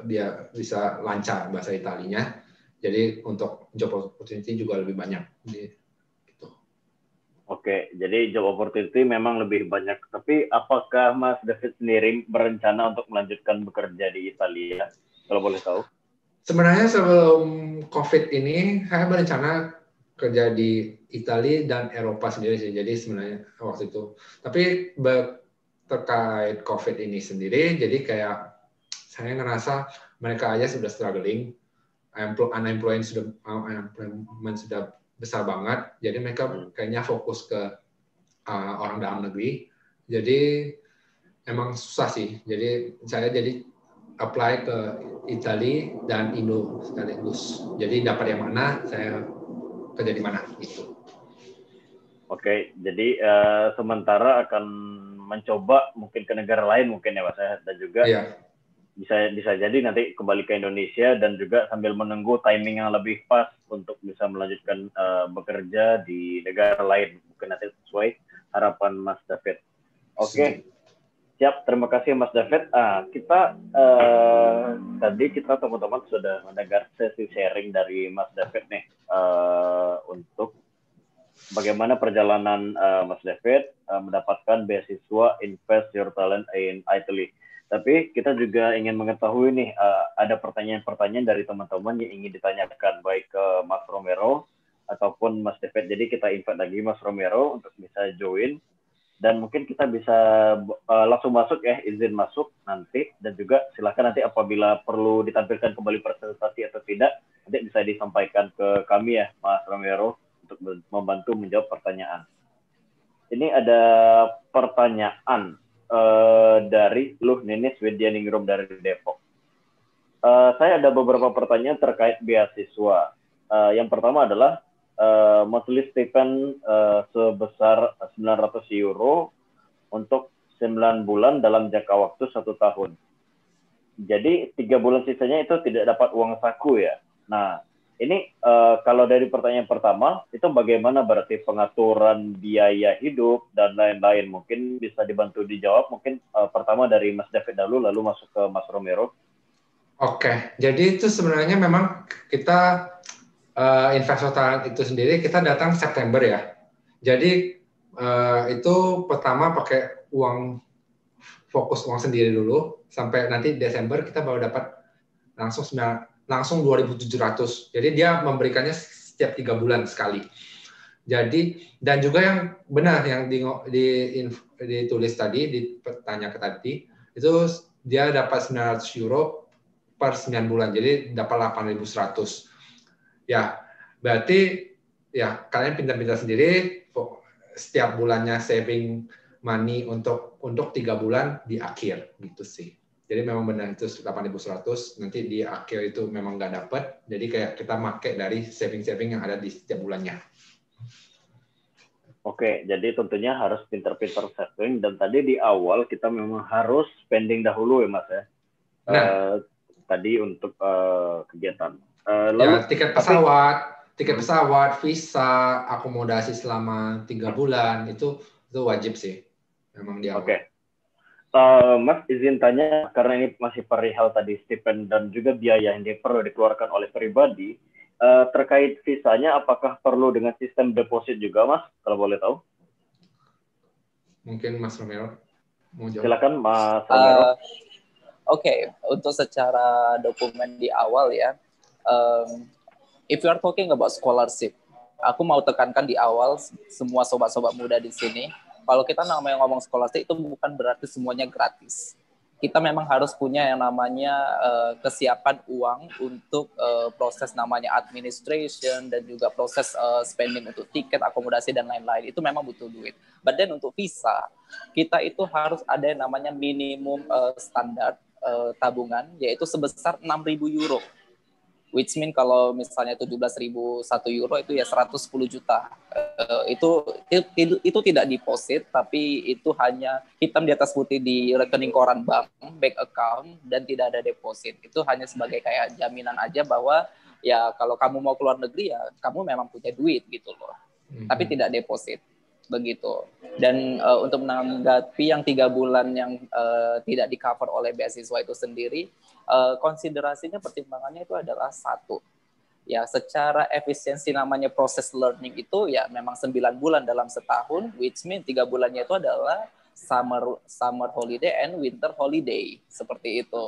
dia bisa lancar bahasa Italinya. Jadi untuk job opportunity juga lebih banyak. Oke, jadi job opportunity memang lebih banyak. Tapi apakah Mas David sendiri berencana untuk melanjutkan bekerja di Italia? Kalau boleh tahu. Sebenarnya sebelum COVID ini, saya berencana kerja di Italia dan Eropa sendiri sih. Jadi sebenarnya waktu itu. Tapi terkait COVID ini sendiri, jadi kayak saya ngerasa mereka aja sudah struggling, unemployment sudah unemployment sudah besar banget. Jadi mereka kayaknya fokus ke uh, orang dalam negeri. Jadi emang susah sih. Jadi saya jadi apply ke Italia dan Indo sekaligus. Jadi dapat yang mana saya kerja di mana gitu. Oke, jadi uh, sementara akan mencoba mungkin ke negara lain mungkin ya Mas ya dan juga iya. Bisa bisa jadi nanti kembali ke Indonesia dan juga sambil menunggu timing yang lebih pas untuk bisa melanjutkan uh, bekerja di negara lain mungkin nanti sesuai harapan Mas David. Oke. Okay. Siap, terima kasih Mas David. Ah, kita uh, tadi kita teman-teman sudah mendengar sesi sharing dari Mas David nih uh, untuk bagaimana perjalanan uh, Mas David uh, mendapatkan beasiswa Invest Your Talent in Italy. Tapi kita juga ingin mengetahui nih uh, ada pertanyaan-pertanyaan dari teman-teman yang ingin ditanyakan baik ke Mas Romero ataupun Mas David. Jadi kita invite lagi Mas Romero untuk bisa join dan mungkin kita bisa uh, langsung masuk ya izin masuk nanti dan juga silakan nanti apabila perlu ditampilkan kembali presentasi atau tidak nanti bisa disampaikan ke kami ya Mas Romero untuk membantu menjawab pertanyaan. Ini ada pertanyaan uh, dari Luh Ninis Widyaningrum dari Depok. Uh, saya ada beberapa pertanyaan terkait beasiswa. Uh, yang pertama adalah uh, monthly stipend uh, sebesar 900 euro untuk 9 bulan dalam jangka waktu satu tahun. Jadi tiga bulan sisanya itu tidak dapat uang saku ya. Nah, ini uh, kalau dari pertanyaan pertama itu bagaimana berarti pengaturan biaya hidup dan lain-lain mungkin bisa dibantu dijawab mungkin uh, pertama dari Mas David dulu lalu masuk ke Mas Romero. Oke, jadi itu sebenarnya memang kita uh, investor itu sendiri kita datang September ya. Jadi uh, itu pertama pakai uang fokus uang sendiri dulu sampai nanti Desember kita baru dapat langsung langsung 2.700. Jadi dia memberikannya setiap tiga bulan sekali. Jadi dan juga yang benar yang di, di ditulis tadi ditanya ke tadi itu dia dapat 900 euro per 9 bulan. Jadi dapat 8.100. Ya, berarti ya kalian pintar-pintar sendiri setiap bulannya saving money untuk untuk tiga bulan di akhir gitu sih. Jadi memang benar itu 8.100 nanti di akhir itu memang nggak dapat. Jadi kayak kita make dari saving-saving yang ada di setiap bulannya. Oke, jadi tentunya harus pinter-pinter saving dan tadi di awal kita memang harus spending dahulu ya mas ya. Nah, uh, tadi untuk uh, kegiatan. Uh, lalu, ya, tiket pesawat, tapi, tiket pesawat, visa, akomodasi selama tiga bulan itu itu wajib sih, memang di awal. Oke. Uh, mas izin tanya karena ini masih perihal tadi stipend dan juga biaya yang perlu dikeluarkan oleh pribadi Uh, terkait visanya, apakah perlu dengan sistem deposit juga, Mas? Kalau boleh tahu? Mungkin Mas Romero mau jawab. Silakan, Mas Romero. Uh, Oke, okay. untuk secara dokumen di awal ya, um, if you are talking about scholarship, aku mau tekankan di awal semua sobat-sobat muda di sini, kalau kita namanya ngomong scholarship itu bukan berarti semuanya gratis kita memang harus punya yang namanya uh, kesiapan uang untuk uh, proses namanya administration dan juga proses uh, spending untuk tiket, akomodasi dan lain-lain. Itu memang butuh duit. Then untuk visa, kita itu harus ada yang namanya minimum uh, standar uh, tabungan yaitu sebesar 6.000 euro which mean kalau misalnya 17.000 satu euro itu ya 110 juta. Uh, itu, itu itu tidak deposit tapi itu hanya hitam di atas putih di rekening koran bank, bank account dan tidak ada deposit. Itu hanya sebagai kayak jaminan aja bahwa ya kalau kamu mau keluar negeri ya kamu memang punya duit gitu loh. Mm-hmm. Tapi tidak deposit begitu. Dan uh, untuk menanggapi yang tiga bulan yang uh, tidak di cover oleh beasiswa itu sendiri, uh, konsiderasinya pertimbangannya itu adalah satu. Ya secara efisiensi namanya proses learning itu ya memang 9 bulan dalam setahun which mean tiga bulannya itu adalah summer summer holiday and winter holiday. Seperti itu.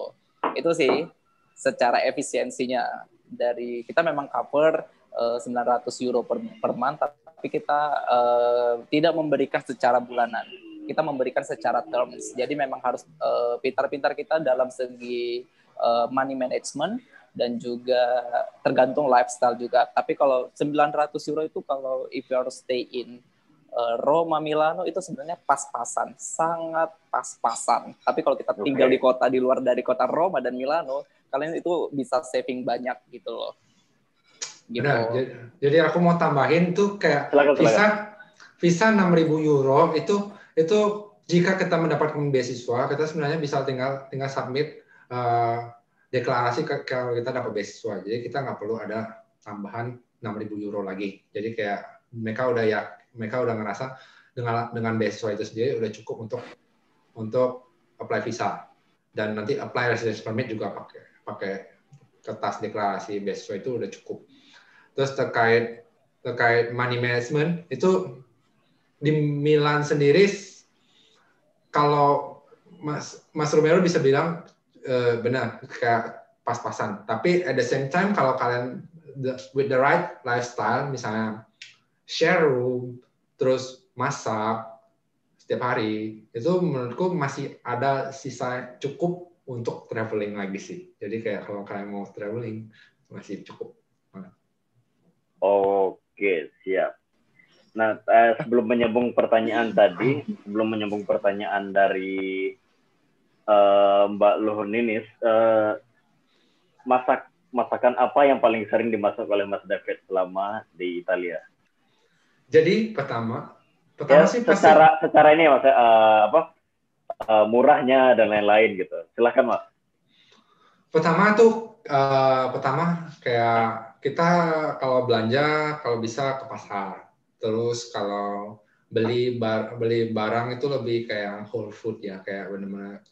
Itu sih secara efisiensinya. Dari kita memang cover uh, 900 euro per, per month tapi kita uh, tidak memberikan secara bulanan kita memberikan secara terms jadi memang harus pintar-pintar uh, kita dalam segi uh, money management dan juga tergantung lifestyle juga. Tapi kalau 900 euro itu kalau if you are stay in uh, Roma, Milano itu sebenarnya pas-pasan, sangat pas-pasan. Tapi kalau kita tinggal okay. di kota di luar dari kota Roma dan Milano, kalian itu bisa saving banyak gitu loh. Gitu. Nah, jadi aku mau tambahin tuh kayak silakan, visa visa 6.000 euro itu itu jika kita mendapatkan beasiswa, kita sebenarnya bisa tinggal tinggal submit uh, deklarasi ke, kalau kita dapat beasiswa. Jadi kita nggak perlu ada tambahan 6.000 euro lagi. Jadi kayak mereka udah ya mereka udah ngerasa dengan dengan beasiswa itu sendiri udah cukup untuk untuk apply visa dan nanti apply residence permit juga pakai pakai kertas deklarasi beasiswa itu udah cukup. Terus terkait terkait money management itu di Milan sendiri kalau Mas Mas Romero bisa bilang uh, benar kayak pas-pasan. Tapi at the same time kalau kalian the, with the right lifestyle, misalnya share room, terus masak setiap hari, itu menurutku masih ada sisa cukup untuk traveling lagi sih. Jadi kayak kalau kalian mau traveling masih cukup. Oke, siap. Nah, eh, sebelum menyambung pertanyaan tadi, sebelum menyambung pertanyaan dari uh, Mbak Lohoninis, uh, masak masakan apa yang paling sering dimasak oleh Mas David selama di Italia? Jadi pertama, pertama ya, sih pasti... secara secara ini mas uh, apa uh, murahnya dan lain-lain gitu. Silahkan mas. Pertama tuh uh, pertama kayak kita kalau belanja kalau bisa ke pasar. Terus kalau beli bar, beli barang itu lebih kayak whole food ya kayak benar-benar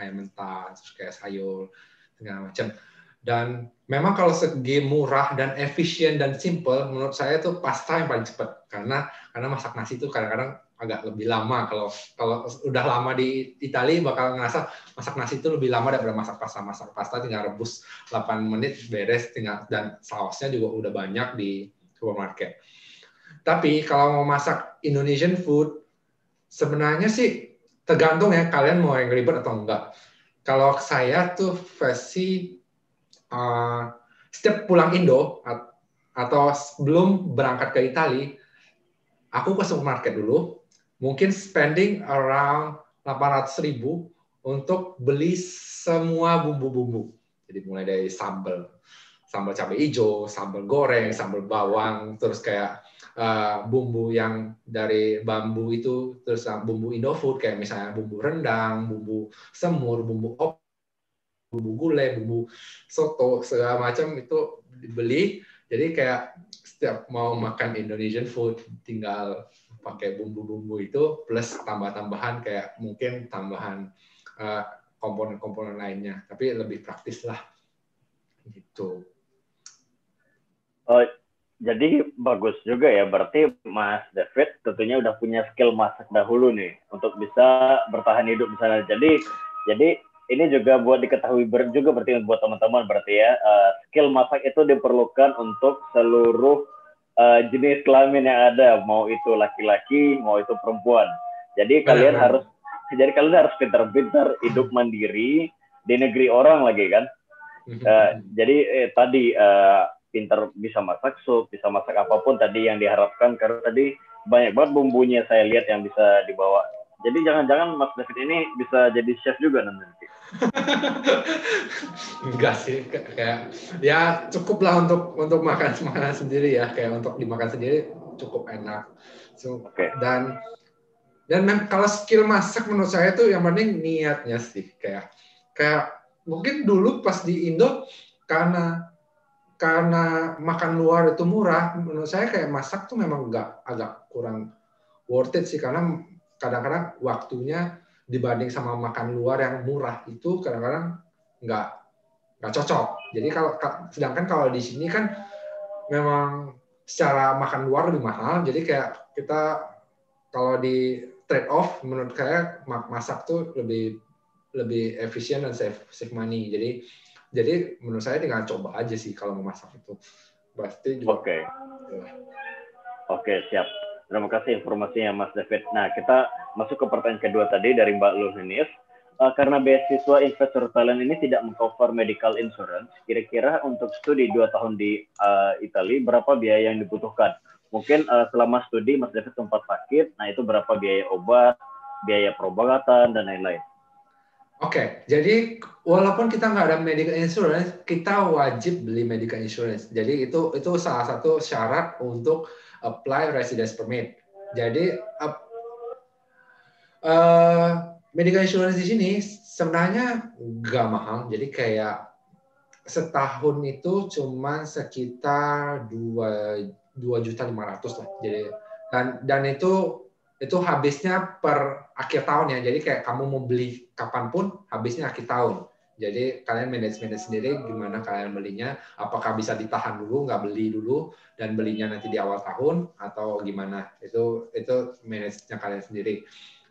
ayam mentah terus kayak sayur segala macam dan memang kalau segi murah dan efisien dan simple menurut saya itu pasta yang paling cepat karena karena masak nasi itu kadang-kadang agak lebih lama. Kalau kalau udah lama di Italia bakal ngerasa masak nasi itu lebih lama daripada masak pasta. Masak pasta tinggal rebus 8 menit beres tinggal dan sausnya juga udah banyak di supermarket. Tapi kalau mau masak Indonesian food sebenarnya sih tergantung ya kalian mau yang ribet atau enggak. Kalau saya tuh versi uh, setiap pulang Indo atau sebelum berangkat ke Italia aku ke supermarket dulu mungkin spending around 800 ribu untuk beli semua bumbu-bumbu. Jadi mulai dari sambal, sambal cabai hijau, sambal goreng, sambal bawang, terus kayak uh, bumbu yang dari bambu itu, terus bumbu Indofood kayak misalnya bumbu rendang, bumbu semur, bumbu op, bumbu gulai, bumbu soto, segala macam itu dibeli. Jadi kayak setiap mau makan Indonesian food tinggal pakai bumbu-bumbu itu plus tambah-tambahan kayak mungkin tambahan eh, komponen-komponen lainnya. Tapi lebih praktis lah. Gitu. Oh jadi bagus juga ya. Berarti Mas David tentunya udah punya skill masak dahulu nih untuk bisa bertahan hidup di sana. Jadi jadi ini juga buat diketahui ber, juga berarti buat teman-teman berarti ya uh, skill masak itu diperlukan untuk seluruh uh, jenis kelamin yang ada, mau itu laki-laki, mau itu perempuan. Jadi kalian hmm. harus jadi kalian harus pintar-pintar hidup mandiri di negeri orang lagi kan. Uh, jadi eh, tadi uh, pintar bisa masak sup, bisa masak apa pun tadi yang diharapkan karena tadi banyak banget bumbunya saya lihat yang bisa dibawa. Jadi jangan-jangan Mas David ini bisa jadi chef juga nanti. [laughs] Enggak sih, kayak ya cukup lah untuk untuk makan [laughs] makanan sendiri ya, kayak untuk dimakan sendiri cukup enak. So, okay. Dan dan kalau skill masak menurut saya itu yang penting niatnya sih, kayak kayak mungkin dulu pas di Indo karena karena makan luar itu murah, menurut saya kayak masak tuh memang enggak agak kurang worth it sih karena kadang-kadang waktunya dibanding sama makan luar yang murah itu kadang-kadang nggak nggak cocok. Jadi kalau sedangkan kalau di sini kan memang secara makan luar lebih mahal. Jadi kayak kita kalau di trade off menurut saya masak tuh lebih lebih efisien dan save save money. Jadi jadi menurut saya tinggal coba aja sih kalau mau masak itu. Pasti juga. Oke. Okay. Ya. Oke, okay, siap. Terima kasih informasinya Mas David. Nah, kita masuk ke pertanyaan kedua tadi dari Mbak Luhinis. Uh, karena beasiswa investor talent ini tidak mengcover medical insurance, kira-kira untuk studi dua tahun di uh, Italia, berapa biaya yang dibutuhkan? Mungkin uh, selama studi Mas David sempat sakit, nah itu berapa biaya obat, biaya perobatan, dan lain-lain. Oke, okay, jadi walaupun kita nggak ada medical insurance, kita wajib beli medical insurance. Jadi itu itu salah satu syarat untuk apply residence permit. Jadi uh, medical insurance di sini sebenarnya nggak mahal. Jadi kayak setahun itu cuma sekitar dua dua juta lima ratus lah. Jadi dan dan itu itu habisnya per akhir tahun ya. Jadi kayak kamu mau beli kapan pun habisnya akhir tahun. Jadi kalian manajemen sendiri gimana kalian belinya? Apakah bisa ditahan dulu, nggak beli dulu dan belinya nanti di awal tahun atau gimana? Itu itu manajemennya kalian sendiri.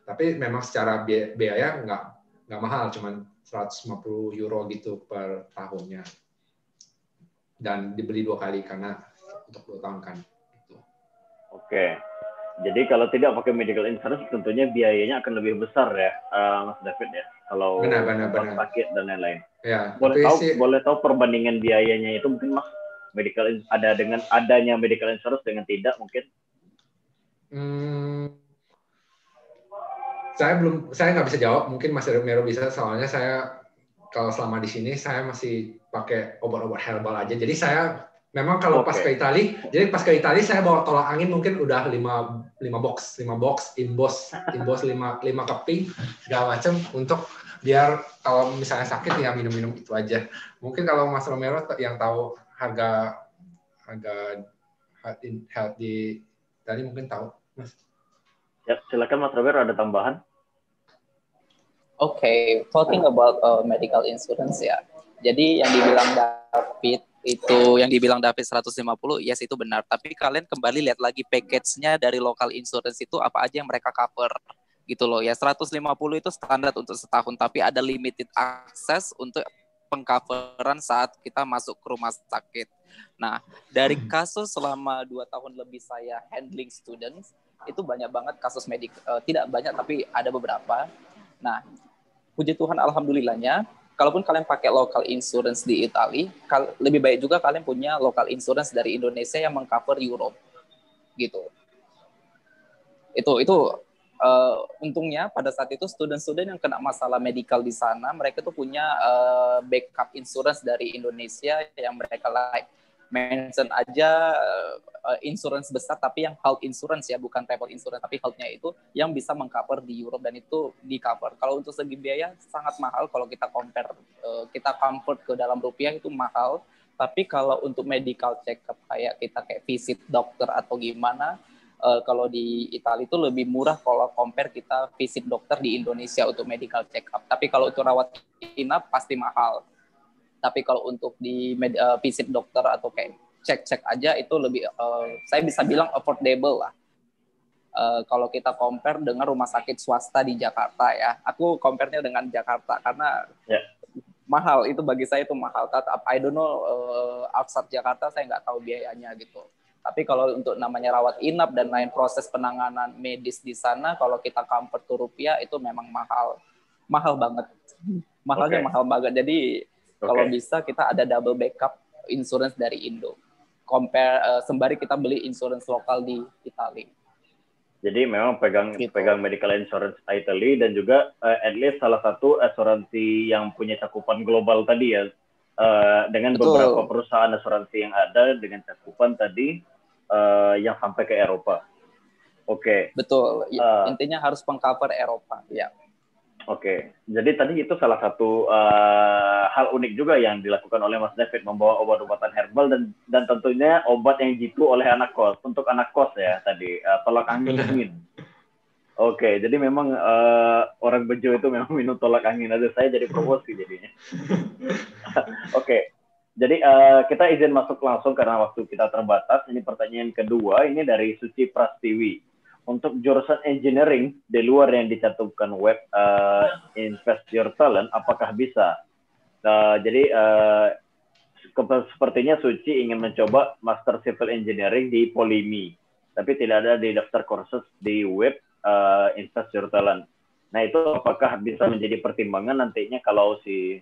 Tapi memang secara biaya nggak nggak mahal, cuman 150 euro gitu per tahunnya. Dan dibeli dua kali karena untuk dua tahun kan. Gitu. Oke. Jadi kalau tidak pakai medical insurance tentunya biayanya akan lebih besar ya, uh, Mas David ya. Kalau benar, benar, benar. sakit dan lain-lain. Ya, boleh tahu sih, boleh tahu perbandingan biayanya itu mungkin Mas medical ada dengan adanya medical insurance dengan tidak mungkin? Hmm, saya belum saya nggak bisa jawab mungkin Mas Mero bisa soalnya saya kalau selama di sini saya masih pakai obat-obat herbal aja jadi saya Memang kalau okay. pas ke Itali, jadi pas ke Itali saya bawa tolak angin mungkin udah lima lima box, lima box, imbos, imbos lima lima keping segala macam untuk biar kalau misalnya sakit ya minum-minum itu aja. Mungkin kalau Mas Romero yang tahu harga harga health di Itali mungkin tahu, Mas. Ya, silakan Mas Romero ada tambahan. Oke, okay, talking about uh, medical insurance ya. Jadi yang dibilang David itu yang dibilang David 150 yes itu benar tapi kalian kembali lihat lagi package-nya dari local insurance itu apa aja yang mereka cover gitu loh ya 150 itu standar untuk setahun tapi ada limited access untuk pengcoveran saat kita masuk ke rumah sakit. Nah, dari hmm. kasus selama dua tahun lebih saya handling students, itu banyak banget kasus medik, uh, tidak banyak tapi ada beberapa. Nah, puji Tuhan alhamdulillahnya kalaupun kalian pakai local insurance di Italia, lebih baik juga kalian punya local insurance dari Indonesia yang mengcover Europe. Gitu. Itu itu uh, untungnya pada saat itu student-student yang kena masalah medical di sana, mereka tuh punya uh, backup insurance dari Indonesia yang mereka like mention aja uh, insurance besar tapi yang health insurance ya bukan travel insurance tapi healthnya itu yang bisa mengcover di Europe dan itu di cover kalau untuk segi biaya sangat mahal kalau kita compare uh, kita comfort ke dalam rupiah itu mahal. Tapi kalau untuk medical check up kayak kita kayak visit dokter atau gimana uh, kalau di Italia itu lebih murah kalau compare kita visit dokter di Indonesia untuk medical check up tapi kalau untuk rawat inap pasti mahal tapi kalau untuk di uh, visit dokter atau kayak cek-cek aja itu lebih uh, saya bisa bilang affordable lah. Uh, kalau kita compare dengan rumah sakit swasta di Jakarta ya, aku compare-nya dengan Jakarta karena yeah. mahal itu bagi saya itu mahal. I don't know uh, outside Jakarta saya nggak tahu biayanya gitu. Tapi kalau untuk namanya rawat inap dan lain proses penanganan medis di sana, kalau kita compare ke rupiah itu memang mahal, mahal banget, mahalnya okay. mahal banget. Jadi Okay. Kalau bisa kita ada double backup insurance dari Indo. Compare uh, sembari kita beli insurance lokal di Italia. Jadi memang pegang gitu. pegang medical insurance Italy dan juga uh, at least salah satu asuransi yang punya cakupan global tadi ya. Uh, dengan Betul. beberapa perusahaan asuransi yang ada dengan cakupan tadi uh, yang sampai ke Eropa. Oke. Okay. Betul. Uh, Intinya harus pengcover Eropa. Ya. Oke, jadi tadi itu salah satu uh, hal unik juga yang dilakukan oleh Mas David membawa obat-obatan herbal dan dan tentunya obat yang jitu oleh anak kos untuk anak kos ya tadi uh, tolak angin. Oke, jadi memang uh, orang bejo itu memang minum tolak angin aja saya jadi promosi jadinya. [laughs] Oke, jadi uh, kita izin masuk langsung karena waktu kita terbatas. Ini pertanyaan kedua, ini dari Suci Prastiwi untuk jurusan engineering di luar yang dicantumkan web uh, invest your talent apakah bisa? Uh, jadi uh, sepertinya Suci ingin mencoba master civil engineering di Polimi tapi tidak ada di daftar kursus di web uh, invest your talent. Nah itu apakah bisa menjadi pertimbangan nantinya kalau si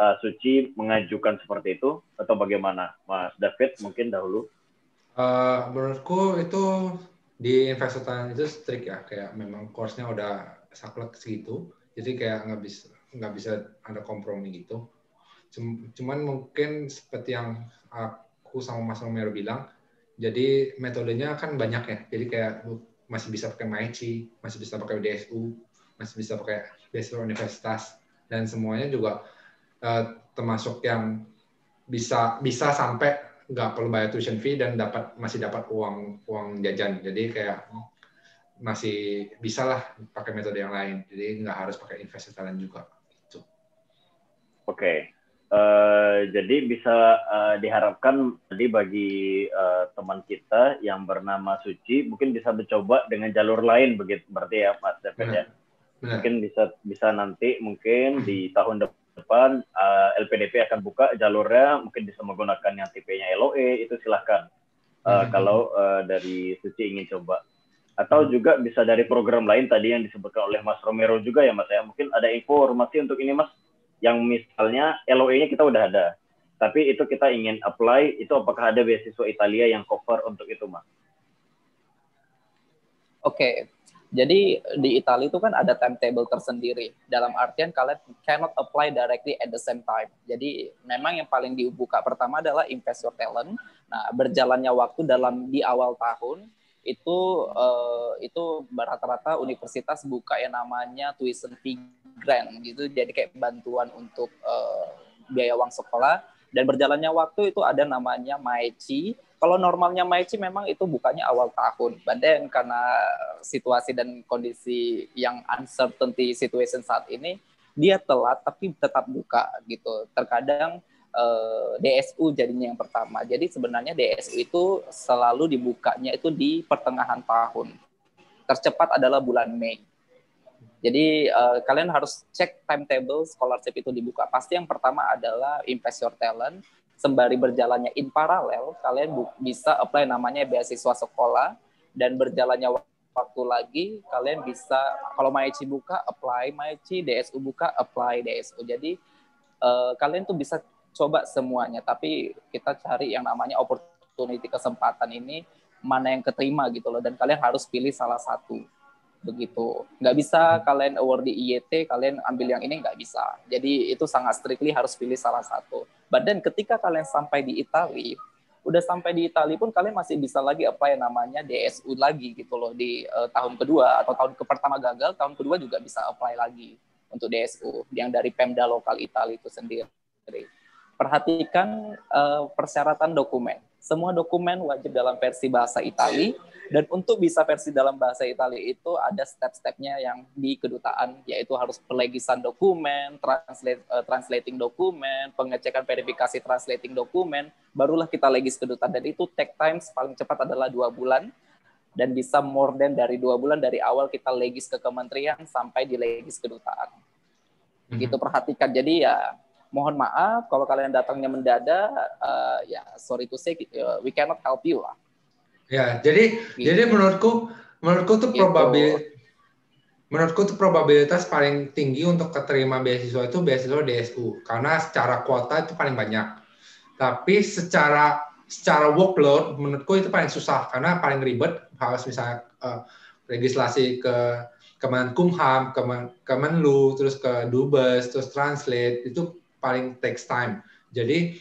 uh, Suci mengajukan seperti itu atau bagaimana? Mas David mungkin dahulu. Uh, menurutku itu di investasi itu strict ya kayak memang course-nya udah saklek segitu jadi kayak nggak bisa nggak bisa ada kompromi gitu. Cuman mungkin seperti yang aku sama Mas Romero bilang jadi metodenya kan banyak ya jadi kayak masih bisa pakai Maichi masih bisa pakai DSU masih bisa pakai beasiswa universitas dan semuanya juga uh, termasuk yang bisa bisa sampai nggak perlu bayar tuition fee dan dapat masih dapat uang uang jajan. Jadi kayak masih bisa lah pakai metode yang lain. Jadi nggak harus pakai investasi talent juga. Gitu. oke. Okay. uh, eh, jadi bisa uh, diharapkan tadi bagi uh, teman kita yang bernama Suci mungkin bisa mencoba dengan jalur lain begitu. Berarti ya Mas David ya. Mungkin bisa bisa nanti mungkin di tahun depan depan uh, eh, LPDP akan buka jalurnya mungkin bisa menggunakan yang tipenya LOE itu silahkan uh, hmm. kalau uh, dari Suci ingin coba atau juga bisa dari program lain tadi yang disebutkan oleh Mas Romero juga ya Mas ya mungkin ada informasi untuk ini Mas yang misalnya LOE-nya kita udah ada tapi itu kita ingin apply itu apakah ada beasiswa Italia yang cover untuk itu Mas? Oke, okay. Jadi di Italia itu kan ada timetable tersendiri. Dalam artian kalian cannot apply directly at the same time. Jadi memang yang paling dibuka pertama adalah investor talent. Nah, berjalannya waktu dalam di awal tahun itu uh, itu rata-rata universitas buka yang namanya tuition fee grant gitu. Jadi kayak bantuan untuk uh, biaya uang sekolah dan berjalannya waktu itu ada namanya Maichi kalau normalnya Maichi memang itu bukanya awal tahun. But karena situasi dan kondisi yang uncertainty situation saat ini, dia telat tapi tetap buka gitu. Terkadang uh, DSU jadinya yang pertama. Jadi sebenarnya DSU itu selalu dibukanya itu di pertengahan tahun. Tercepat adalah bulan Mei. Jadi uh, kalian harus cek timetable scholarship itu dibuka. Pasti yang pertama adalah invest your talent. Sembari berjalannya in paralel, kalian bisa apply namanya beasiswa sekolah dan berjalannya waktu lagi kalian bisa kalau Maichi buka apply Maichi, DSU buka apply DSU. Jadi uh, kalian tuh bisa coba semuanya, tapi kita cari yang namanya opportunity kesempatan ini mana yang keterima gitu loh dan kalian harus pilih salah satu begitu. Nggak bisa kalian award di IET kalian ambil yang ini nggak bisa. Jadi itu sangat strictly harus pilih salah satu. Badan ketika kalian sampai di Italia udah sampai di Italia pun kalian masih bisa lagi apa yang namanya DSU lagi gitu loh di uh, tahun kedua atau tahun ke pertama gagal tahun kedua juga bisa apply lagi untuk DSU yang dari Pemda lokal Italia itu sendiri. Perhatikan uh, persyaratan dokumen. Semua dokumen wajib dalam versi bahasa Italia dan untuk bisa versi dalam bahasa Italia itu ada step-stepnya yang di kedutaan yaitu harus pelegisan dokumen, translate, uh, translating dokumen, pengecekan verifikasi translating dokumen, barulah kita legis kedutaan dan itu take time paling cepat adalah dua bulan dan bisa more than dari dua bulan dari awal kita legis ke kementerian sampai di legis kedutaan. Begitu mhm. perhatikan. Jadi ya mohon maaf kalau kalian datangnya mendadak uh, ya sorry to say uh, we cannot help you lah ya jadi gitu. jadi menurutku menurutku tuh gitu. probabilitas menurutku tuh probabilitas paling tinggi untuk keterima beasiswa itu beasiswa DSU karena secara kuota itu paling banyak tapi secara secara workload menurutku itu paling susah karena paling ribet harus misalnya uh, legislasi ke Kemenkumham, Kemen, Kemenlu, terus ke Dubes, terus translate itu paling takes time. Jadi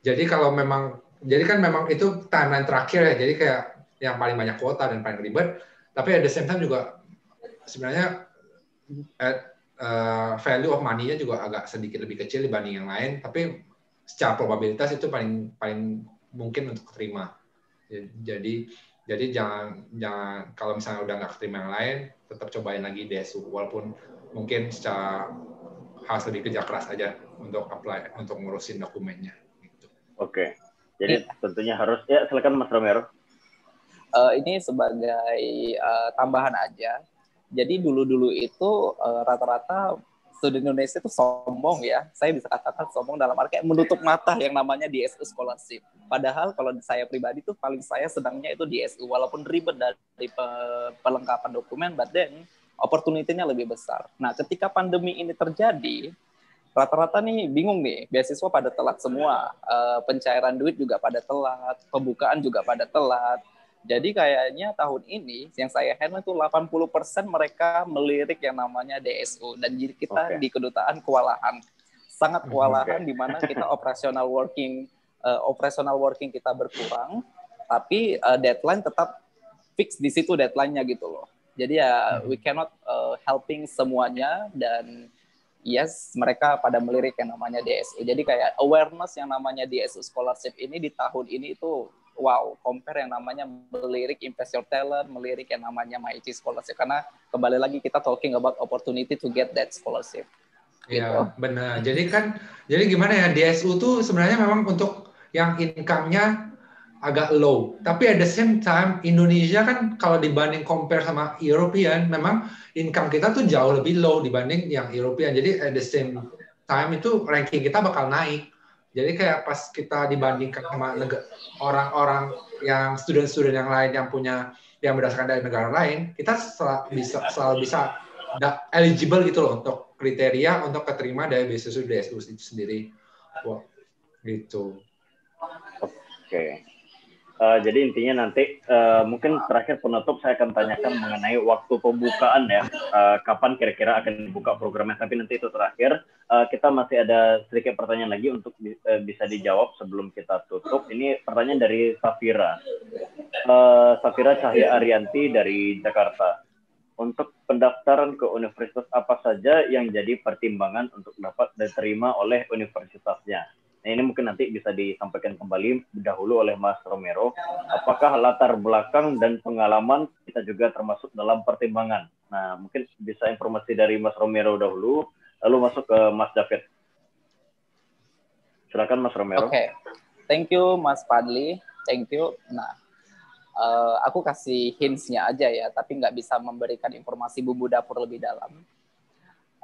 jadi kalau memang jadi kan memang itu timeline terakhir ya. Jadi kayak yang paling banyak kuota dan paling ribet. Tapi at the same time juga sebenarnya at, uh, value of money-nya juga agak sedikit lebih kecil dibanding yang lain. Tapi secara probabilitas itu paling paling mungkin untuk terima. Jadi jadi jangan jangan kalau misalnya udah nggak terima yang lain, tetap cobain lagi DSU walaupun mungkin secara harus lebih kerja keras aja untuk apply untuk ngurusin dokumennya. Gitu. Oke, jadi ya. tentunya harus ya silakan Mas Romero. Uh, ini sebagai uh, tambahan aja. Jadi dulu-dulu itu uh, rata-rata studi Indonesia itu sombong ya. Saya bisa katakan sombong dalam arti menutup mata yang namanya DSU scholarship. Padahal kalau saya pribadi tuh paling saya sedangnya itu DSU walaupun ribet dari pelengkapan dokumen, but then opportunity-nya lebih besar. Nah, ketika pandemi ini terjadi, rata-rata nih bingung nih, beasiswa pada telat semua, uh, pencairan duit juga pada telat, pembukaan juga pada telat. Jadi kayaknya tahun ini yang saya handle itu 80% mereka melirik yang namanya DSU dan jadi kita okay. di kedutaan kewalahan. Sangat kewalahan okay. di mana kita operasional working uh, operational working kita berkurang, tapi uh, deadline tetap fix di situ deadline-nya gitu loh. Jadi ya hmm. we cannot uh, helping semuanya dan yes mereka pada melirik yang namanya DSU. Jadi kayak awareness yang namanya DSU scholarship ini di tahun ini itu wow compare yang namanya melirik invest your talent, melirik yang namanya MyIT scholarship karena kembali lagi kita talking about opportunity to get that scholarship. Iya gitu. benar. Jadi kan jadi gimana ya DSU tuh sebenarnya memang untuk yang income-nya agak low. Tapi at the same time Indonesia kan kalau dibanding compare sama European memang income kita tuh jauh lebih low dibanding yang European. Jadi at the same time itu ranking kita bakal naik. Jadi kayak pas kita dibandingkan sama orang-orang yang student-student yang lain yang punya yang berdasarkan dari negara lain, kita selalu bisa selalu bisa eligible gitu loh untuk kriteria untuk keterima dari beasiswa DSU sendiri. Wah, gitu. Oke. Okay. Uh, jadi intinya nanti uh, mungkin terakhir penutup saya akan tanyakan mengenai waktu pembukaan ya, uh, kapan kira-kira akan dibuka programnya. Tapi nanti itu terakhir. Uh, kita masih ada sedikit pertanyaan lagi untuk uh, bisa dijawab sebelum kita tutup. Ini pertanyaan dari Safira, uh, Safira Cahya Arianti dari Jakarta. Untuk pendaftaran ke universitas apa saja yang jadi pertimbangan untuk dapat diterima oleh universitasnya? Nah, ini mungkin nanti bisa disampaikan kembali dahulu oleh Mas Romero. Apakah latar belakang dan pengalaman kita juga termasuk dalam pertimbangan? Nah, mungkin bisa informasi dari Mas Romero dahulu, lalu masuk ke Mas David. Silakan Mas Romero. Oke, okay. thank you Mas Padli, thank you. Nah, uh, aku kasih hints-nya aja ya, tapi nggak bisa memberikan informasi bumbu dapur lebih dalam.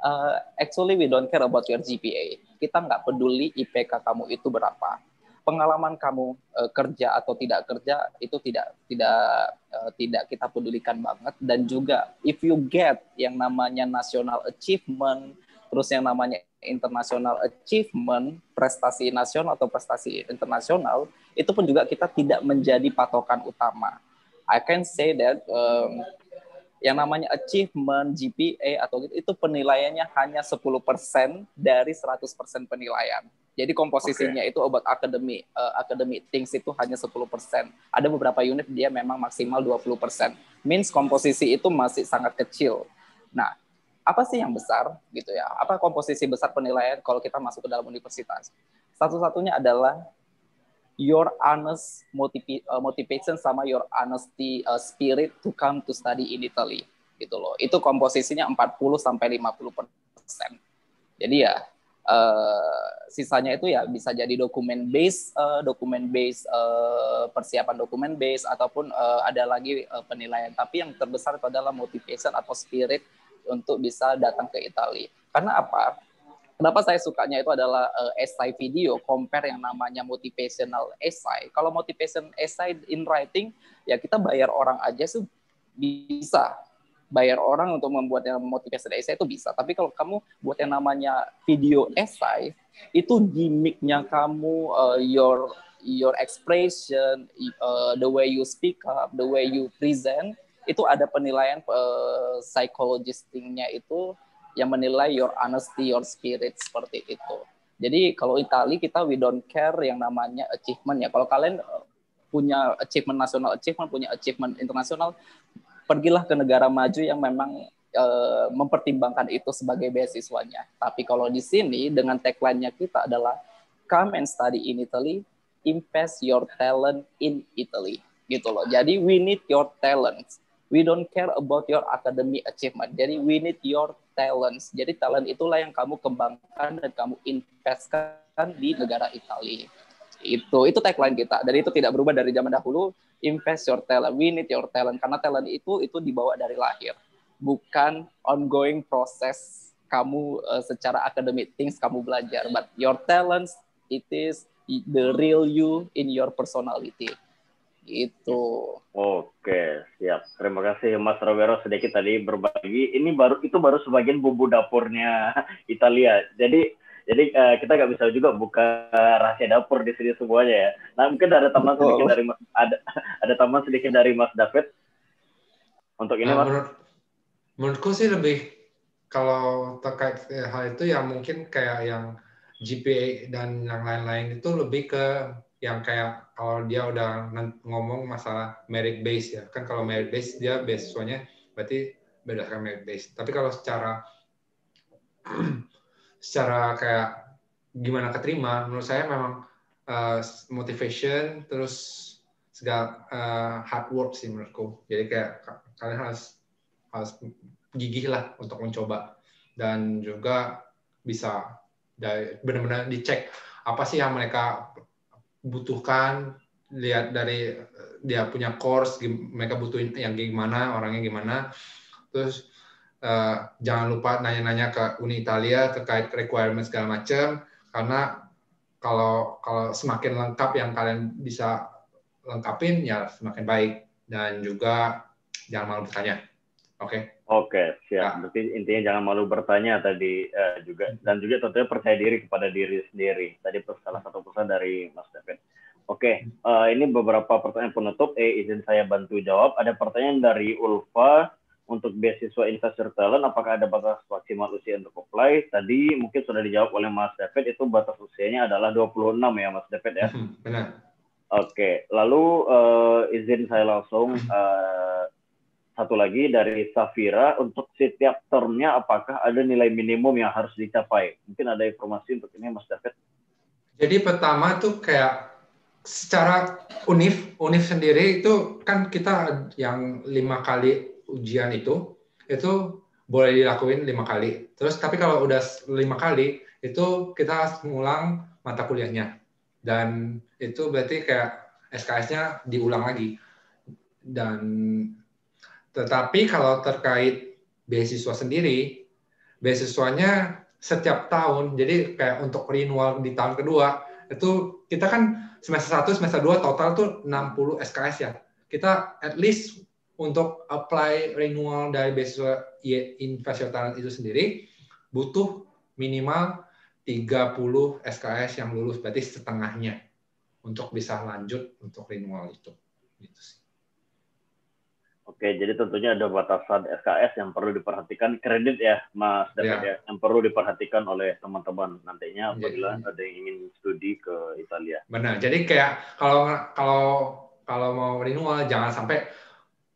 Uh, actually, we don't care about your GPA. Kita nggak peduli IPK kamu itu berapa. Pengalaman kamu uh, kerja atau tidak kerja itu tidak tidak uh, tidak kita pedulikan banget. Dan juga, if you get yang namanya national achievement, terus yang namanya international achievement, prestasi nasional atau prestasi internasional, itu pun juga kita tidak menjadi patokan utama. I can say that um, yang namanya achievement, GPA atau gitu, itu penilaiannya hanya 10% dari 100% penilaian. Jadi komposisinya okay. itu about academic uh, academic things itu hanya 10%. Ada beberapa unit dia memang maksimal 20%. Means komposisi itu masih sangat kecil. Nah, apa sih yang besar gitu ya? Apa komposisi besar penilaian kalau kita masuk ke dalam universitas? Satu-satunya adalah your honest uh, motivation sama your honesty uh, spirit to come to study in Italy gitu loh. Itu komposisinya 40 sampai 50 persen. Jadi ya uh, sisanya itu ya bisa jadi dokumen base, uh, dokumen base uh, persiapan dokumen base ataupun uh, ada lagi uh, penilaian. Tapi yang terbesar itu adalah motivation atau spirit untuk bisa datang ke Italia. Karena apa? Kenapa saya sukanya itu adalah uh, essay video, compare yang namanya motivational essay. Kalau motivation essay in writing, ya kita bayar orang aja sih bisa. Bayar orang untuk membuat yang motivation essay itu bisa. Tapi kalau kamu buat yang namanya video essay, itu gimmicknya kamu, uh, your your expression, uh, the way you speak up, the way you present, itu ada penilaian uh, psychologistingnya itu yang menilai your honesty, your spirit seperti itu. Jadi kalau Italia kita we don't care yang namanya achievement ya. Kalau kalian eh, punya achievement nasional, achievement punya achievement internasional, pergilah ke negara maju yang memang uh, mempertimbangkan itu sebagai beasiswanya. Tapi kalau di sini dengan tagline-nya kita adalah come and study in Italy, invest your talent in Italy gitu loh. Jadi we need your talents we don't care about your academic achievement. Jadi we need your talents. Jadi talent itulah yang kamu kembangkan dan kamu investkan di negara Italia. Itu itu tagline kita. Dan itu tidak berubah dari zaman dahulu. Invest your talent. We need your talent karena talent itu itu dibawa dari lahir. Bukan ongoing proses kamu uh, secara academic things kamu belajar, but your talents it is the real you in your personality. Gitu. Oke, siap. Terima kasih Mas Roberto sedikit tadi berbagi. Ini baru itu baru sebagian bumbu dapurnya [laughs] Italia. Jadi jadi uh, kita nggak bisa juga buka rahasia dapur di sini semuanya ya. Nah mungkin ada teman sedikit dari Mas ada ada teman sedikit dari Mas David untuk ini nah, Mas. Menurut, menurutku sih lebih kalau terkait hal itu ya mungkin kayak yang GPA dan yang lain-lain itu lebih ke yang kayak kalau dia udah ngomong masalah merit base ya. Kan kalau merit base dia beasiswanya berarti berdasarkan merit base. Tapi kalau secara [clears throat] secara kayak gimana keterima menurut saya memang uh, motivation terus segala uh, hard work sih menurutku. Jadi kayak kalian harus harus gigih lah untuk mencoba. Dan juga bisa benar-benar dicek apa sih yang mereka butuhkan lihat dari dia punya course mereka butuhin yang gimana orangnya gimana. Terus uh, jangan lupa nanya-nanya ke Uni Italia terkait requirement segala macam karena kalau kalau semakin lengkap yang kalian bisa lengkapin ya semakin baik. Dan juga jangan malu bertanya. Oke? okay? Oke okay, siap nah. berarti intinya jangan malu bertanya tadi uh, juga dan juga tentunya percaya diri kepada diri sendiri tadi salah satu pesan dari Mas David Oke, okay. uh, ini beberapa pertanyaan penutup. Eh, izin saya bantu jawab. Ada pertanyaan dari Ulfa untuk beasiswa investor talent. Apakah ada batas maksimal usia untuk apply? Tadi mungkin sudah dijawab oleh Mas David. Itu batas usianya adalah 26 ya, Mas David ya. Hmm, benar. Oke, okay. lalu uh, izin saya langsung uh, satu lagi dari Safira untuk setiap termnya apakah ada nilai minimum yang harus dicapai? Mungkin ada informasi untuk ini, Mas David. Jadi pertama tuh kayak secara univ univ sendiri itu kan kita yang lima kali ujian itu itu boleh dilakuin lima kali terus tapi kalau udah lima kali itu kita ngulang mata kuliahnya. Dan itu berarti kayak SKS-nya diulang lagi. Dan tetapi kalau terkait beasiswa sendiri, beasiswanya setiap tahun. Jadi kayak untuk renewal di tahun kedua itu kita kan semester 1, semester 2 total tuh 60 SKS ya. Kita at least untuk apply renewal dari beasiswa investor talent itu sendiri butuh minimal 30 SKS yang lulus berarti setengahnya untuk bisa lanjut untuk renewal itu. Gitu sih. Oke, jadi tentunya ada batasan SKS yang perlu diperhatikan kredit ya, Mas David ya, ya yang perlu diperhatikan oleh teman-teman nantinya iya, apabila ya. ada yang ingin studi ke Italia. Benar. Jadi kayak kalau kalau kalau mau renewal jangan sampai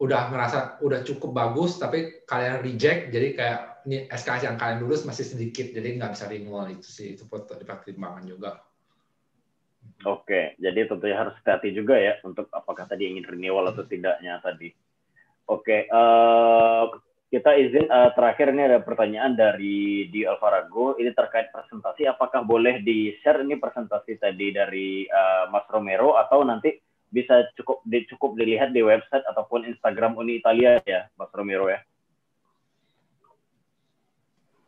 udah ngerasa udah cukup bagus tapi kalian reject jadi kayak ini SKS yang kalian lulus masih sedikit jadi nggak bisa renewal itu sih itu perlu dipertimbangkan juga. Oke, jadi tentunya harus hati-hati juga ya untuk apakah tadi ingin renewal atau tidaknya tadi. Oke, uh, kita izin uh, terakhir ini ada pertanyaan dari di Alvarago. Ini terkait presentasi. Apakah boleh di share ini presentasi tadi dari uh, Mas Romero atau nanti bisa cukup di, cukup dilihat di website ataupun Instagram Uni Italia ya, Mas Romero ya?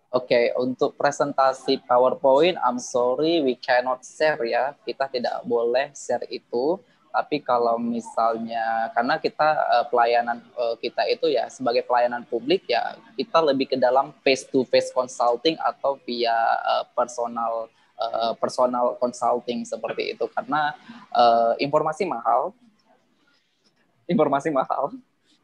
Oke, okay, untuk presentasi PowerPoint, I'm sorry we cannot share ya. Kita tidak boleh share itu tapi kalau misalnya karena kita uh, pelayanan uh, kita itu ya sebagai pelayanan publik ya kita lebih ke dalam face to face consulting atau via uh, personal uh, personal consulting seperti itu. Karena uh, informasi mahal. Informasi mahal.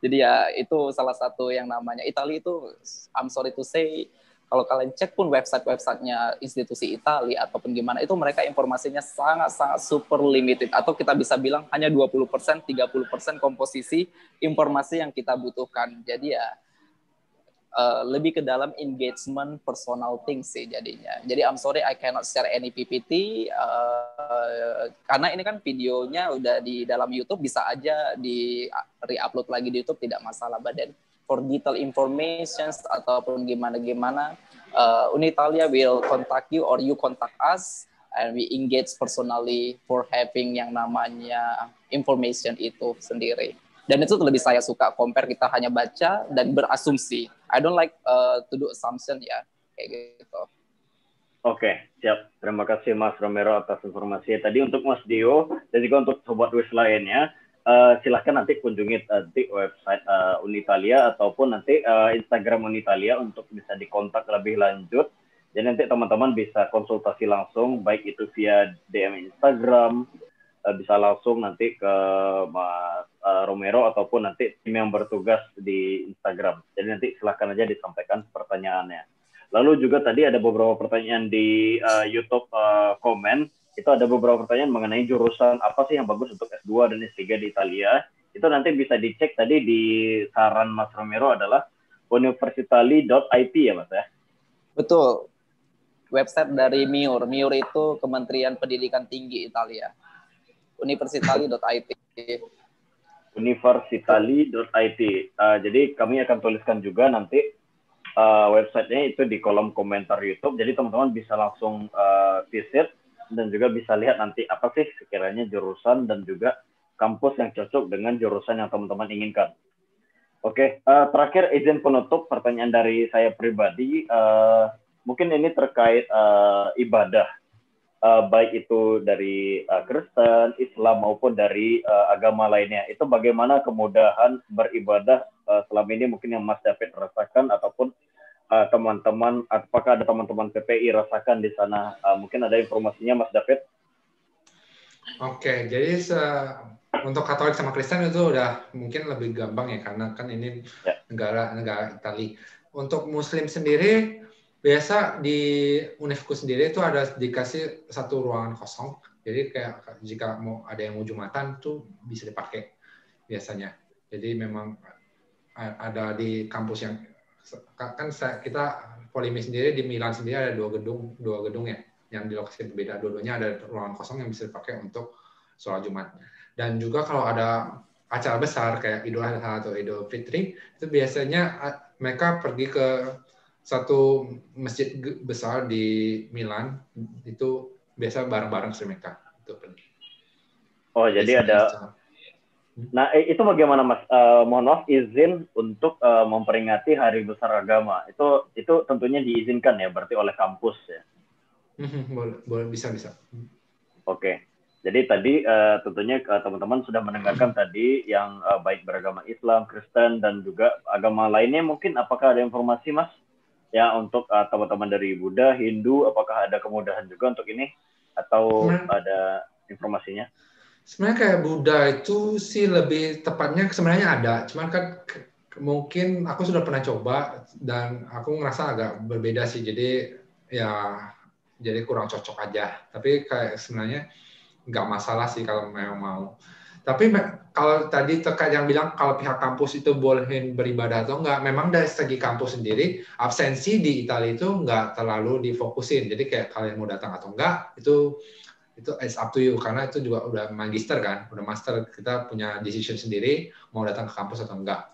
Jadi ya itu salah satu yang namanya. Italia itu I'm sorry to say kalau kalian cek pun website-websitenya institusi Italia ataupun gimana itu mereka informasinya sangat-sangat super limited atau kita bisa bilang hanya 20%, 30% komposisi informasi yang kita butuhkan. Jadi ya uh, lebih ke dalam engagement personal things sih jadinya. Jadi I'm sorry I cannot share any PPT uh, eh, karena ini kan videonya udah di dalam YouTube bisa aja di re-upload lagi di YouTube tidak masalah badan for detailed information ataupun gimana-gimana, uh, Unitalia will contact you or you contact us and we engage personally for having yang namanya information itu sendiri. Dan itu lebih saya suka compare kita hanya baca dan berasumsi. I don't like uh, to do assumption ya, kayak gitu. Oke, siap. Terima kasih Mas Romero atas informasi tadi untuk Mas Dio dan juga untuk sobat WIS lainnya uh, silahkan nanti kunjungi nanti website uh, Unitalia ataupun nanti uh, Instagram Unitalia untuk bisa dikontak lebih lanjut. Jadi nanti teman-teman bisa konsultasi langsung, baik itu via DM Instagram, uh, bisa langsung nanti ke Mas uh, Romero ataupun nanti tim yang bertugas di Instagram. Jadi nanti silahkan aja disampaikan pertanyaannya. Lalu juga tadi ada beberapa pertanyaan di uh, YouTube uh, komen itu ada beberapa pertanyaan mengenai jurusan apa sih yang bagus untuk S2 dan S3 di Italia. Itu nanti bisa dicek tadi di saran Mas Romero adalah universitali.it ya Mas ya? Betul. Website dari MIUR. MIUR itu Kementerian Pendidikan Tinggi Italia. universitali.it. universitali.it. Uh, jadi kami akan tuliskan juga nanti uh, websitenya itu di kolom komentar YouTube. Jadi teman-teman bisa langsung uh, visit dan juga bisa lihat nanti apa sih sekiranya jurusan dan juga kampus yang cocok dengan jurusan yang teman-teman inginkan. Oke, uh, terakhir izin penutup pertanyaan dari saya pribadi, uh, mungkin ini terkait uh, ibadah, uh, baik itu dari uh, Kristen, Islam maupun dari uh, agama lainnya. Itu bagaimana kemudahan beribadah uh, selama ini mungkin yang Mas David rasakan ataupun Eh, teman-teman uh, apakah ada teman-teman PPI rasakan di sana? Uh, mungkin ada informasinya Mas David. Oke jadi se untuk Katolik sama Kristen itu udah mungkin lebih gampang ya karena kan ini ya. negara negara Italia untuk Muslim sendiri biasa di Univku sendiri itu ada dikasih satu ruangan kosong. Jadi kayak jika mau ada yang mau jumatan tuh bisa dipakai biasanya. Jadi memang ada di kampus yang kan kita Polimi sendiri di Milan sendiri ada dua gedung dua gedung ya yang di lokasi berbeda. Dua-duanya ada ruangan kosong yang bisa dipakai untuk sholat Jumat. Dan juga kalau ada acara besar kayak Idul Adha atau Idul Fitri itu biasanya mereka pergi ke satu masjid besar di Milan. Itu biasa bareng-bareng sih mereka itu penting. Oh jadi ada Nah, itu bagaimana Mas? Uh, mohon maaf izin untuk uh, memperingati Hari Besar Agama. Itu itu tentunya diizinkan ya, berarti oleh kampus ya. boleh, boleh bisa bisa. Oke. Jadi tadi uh, tentunya teman-teman sudah mendengarkan [clears throat] tadi yang uh, baik beragama Islam, Kristen dan juga agama lainnya mungkin apakah ada informasi Mas? Ya untuk uh, teman-teman dari Buddha, Hindu apakah ada kemudahan juga untuk ini atau hmm. ada informasinya? Sebenarnya kayak Buddha itu sih lebih tepatnya sebenarnya ada, cuman kan mungkin aku sudah pernah coba dan aku ngerasa agak berbeda sih. Jadi ya jadi kurang cocok aja. Tapi kayak sebenarnya nggak masalah sih kalau memang mau. Tapi kalau tadi terkait yang bilang kalau pihak kampus itu bolehin beribadah atau enggak, memang dari segi kampus sendiri absensi di Italia itu enggak terlalu difokusin. Jadi kayak kalian mau datang atau enggak itu itu it's up to you karena itu juga udah magister kan, udah master kita punya decision sendiri mau datang ke kampus atau enggak.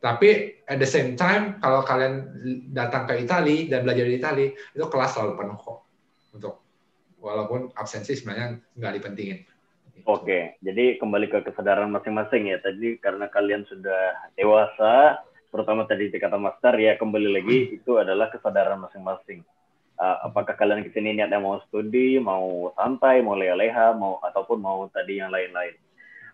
Tapi at the same time kalau kalian datang ke Italia dan belajar di Italia itu kelas selalu penuh kok untuk walaupun absensi sebenarnya nggak dipentingin. Oke, jadi kembali ke kesadaran masing-masing ya. Tadi karena kalian sudah dewasa, terutama tadi di kata master ya kembali lagi hmm. itu adalah kesadaran masing-masing uh, apakah kalian ke sini niatnya mau studi, mau santai, mau leha-leha, mau ataupun mau tadi yang lain-lain.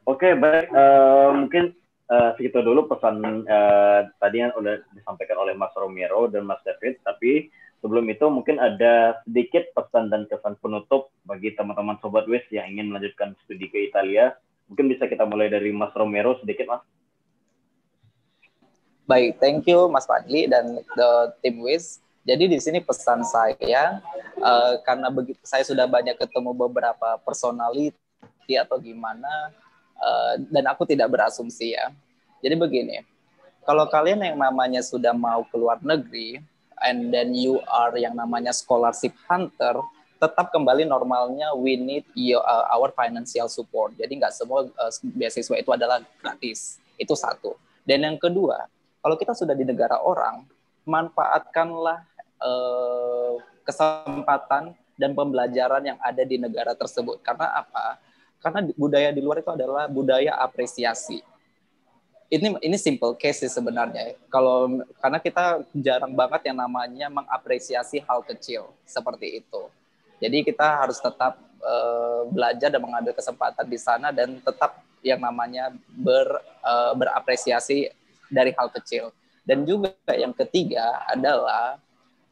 Oke, okay, baik. Uh, mungkin uh, segitu dulu pesan uh, tadi yang sudah disampaikan oleh Mas Romero dan Mas David. Tapi sebelum itu mungkin ada sedikit pesan dan kesan penutup bagi teman-teman Sobat WIS yang ingin melanjutkan studi ke Italia. Mungkin bisa kita mulai dari Mas Romero sedikit, Mas. Baik, thank you Mas Fadli dan the tim WIS jadi di sini pesan saya uh, karena begitu saya sudah banyak ketemu beberapa personality atau gimana uh, dan aku tidak berasumsi ya. Jadi begini, kalau kalian yang namanya sudah mau keluar negeri and then you are yang namanya scholarship hunter, tetap kembali normalnya we need your, uh, our financial support. Jadi nggak semua uh, beasiswa itu adalah gratis. Itu satu. Dan yang kedua, kalau kita sudah di negara orang, manfaatkanlah eh, kesempatan dan pembelajaran yang ada di negara tersebut. Karena apa? Karena budaya di luar itu adalah budaya apresiasi. Ini ini simple case sih sebenarnya. Kalau karena kita jarang banget yang namanya mengapresiasi hal kecil seperti itu. Jadi kita harus tetap uh, belajar dan mengambil kesempatan di sana dan tetap yang namanya ber, uh, berapresiasi dari hal kecil. Dan juga yang ketiga adalah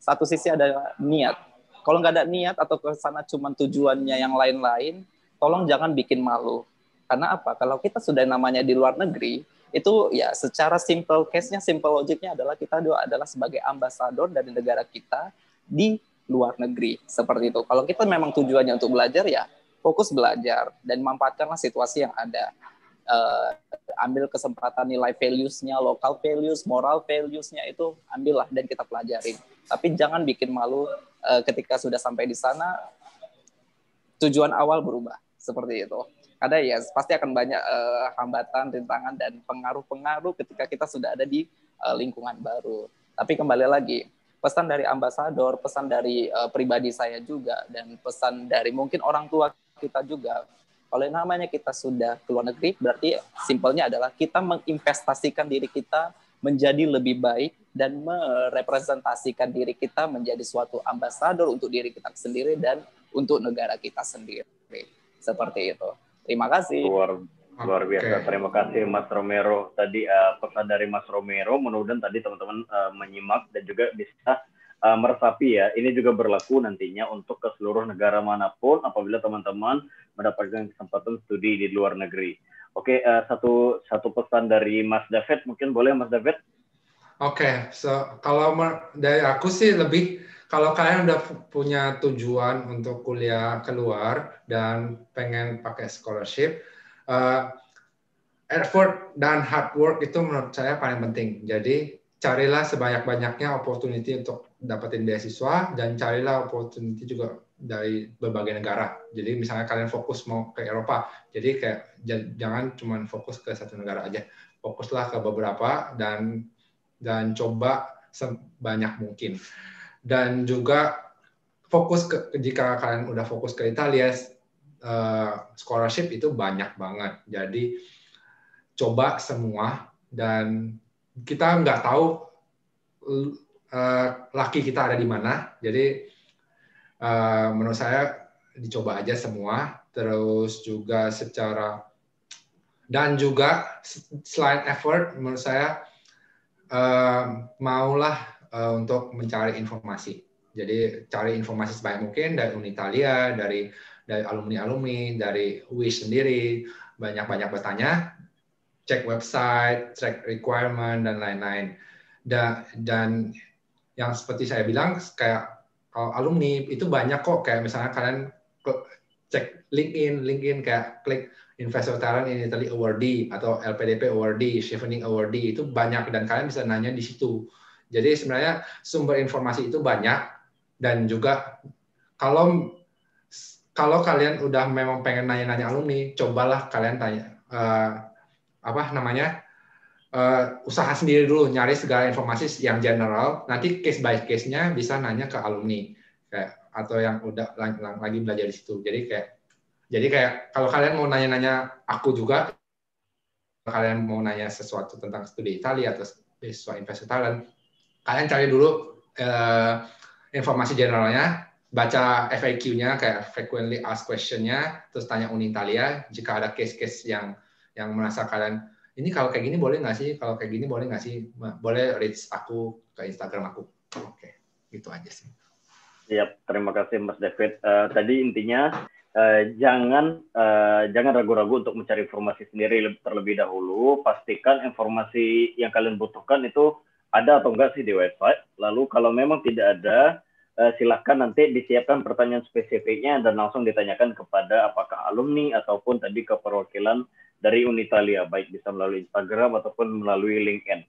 satu sisi ada niat. Kalau nggak ada niat atau ke sana cuma tujuannya yang lain-lain, tolong jangan bikin malu. Karena apa? Kalau kita sudah namanya di luar negeri, itu ya secara simple case-nya, simple logiknya adalah kita adalah sebagai ambasador dari negara kita di luar negeri. Seperti itu. Kalau kita memang tujuannya untuk belajar ya fokus belajar dan manfaatkanlah situasi yang ada uh, ambil kesempatan nilai values-nya, local values, moral values-nya itu ambillah dan kita pelajari. Tapi jangan bikin malu uh, ketika sudah sampai di sana tujuan awal berubah seperti itu. Ada ya pasti akan banyak uh, hambatan, rintangan dan pengaruh-pengaruh ketika kita sudah ada di uh, lingkungan baru. Tapi kembali lagi, pesan dari ambasador, pesan dari uh, pribadi saya juga dan pesan dari mungkin orang tua kita juga kalau namanya kita sudah keluar negeri, berarti simpelnya adalah kita menginvestasikan diri kita menjadi lebih baik dan merepresentasikan diri kita menjadi suatu ambasador untuk diri kita sendiri dan untuk negara kita sendiri. Seperti itu. Terima kasih. Luar, luar biasa. Okay. Terima kasih Mas Romero. Tadi uh, pesan dari Mas Romero, mudah-mudahan tadi teman-teman uh, menyimak dan juga bisa uh, meresapi ya. Ini juga berlaku nantinya untuk ke seluruh negara mana pun apabila teman-teman mendapatkan kesempatan studi di luar negeri. Oke, uh, satu satu pesan dari Mas David mungkin boleh Mas David? Oke, okay, so kalau dari aku sih lebih kalau kalian udah punya tujuan untuk kuliah keluar dan pengen pakai scholarship, uh, effort dan hard work itu menurut saya paling penting. Jadi carilah sebanyak-banyaknya opportunity untuk dapetin beasiswa dan carilah opportunity juga dari berbagai negara. Jadi misalnya kalian fokus mau ke Eropa, jadi kayak jangan cuma fokus ke satu negara aja, fokuslah ke beberapa dan dan coba sebanyak mungkin. Dan juga fokus ke jika kalian udah fokus ke Italia uh, scholarship itu banyak banget. Jadi coba semua dan kita nggak tahu uh, laki kita ada di mana. Jadi uh, menurut saya dicoba aja semua. Terus juga secara dan juga selain effort, menurut saya uh, maulah untuk mencari informasi jadi cari informasi sebanyak mungkin dari Unitalia, dari dari alumni-alumni, dari WISH sendiri, banyak-banyak bertanya, cek website, cek requirement dan lain-lain. Dan, dan yang seperti saya bilang kayak kalau alumni itu banyak kok. Kayak misalnya kalian cek LinkedIn, LinkedIn kayak klik Investor Talent in Italy Awardee atau LPDP Awardee, Chevening Awardee itu banyak. Dan kalian bisa nanya di situ. Jadi sebenarnya sumber informasi itu banyak. Dan juga kalau kalau kalian udah memang pengen nanya-nanya alumni, cobalah kalian tanya uh, apa namanya uh, usaha sendiri dulu nyari segala informasi yang general. Nanti case by case-nya bisa nanya ke alumni kayak atau yang udah lagi belajar di situ. Jadi kayak jadi kayak kalau kalian mau nanya-nanya aku juga kalian mau nanya sesuatu tentang studi Italia atau beasiswa investor talent, kalian cari dulu uh, informasi generalnya, baca FAQ-nya kayak frequently asked question-nya, terus tanya Unitalia jika ada case-case yang yang merasa kalian ini kalau kayak gini boleh nggak sih? Kalau kayak gini boleh nggak sih? Boleh reach aku ke Instagram aku. Oke, gitu aja sih. Siap, terima kasih Mas David. Uh, tadi intinya uh, jangan uh, jangan ragu-ragu untuk mencari informasi sendiri terlebih dahulu. Pastikan informasi yang kalian butuhkan itu ada atau enggak sih di website. Lalu kalau memang tidak ada, uh, silakan nanti disiapkan pertanyaan spesifiknya dan langsung ditanyakan kepada apakah alumni ataupun tadi ke perwakilan dari Unitalia, baik bisa melalui Instagram ataupun melalui LinkedIn.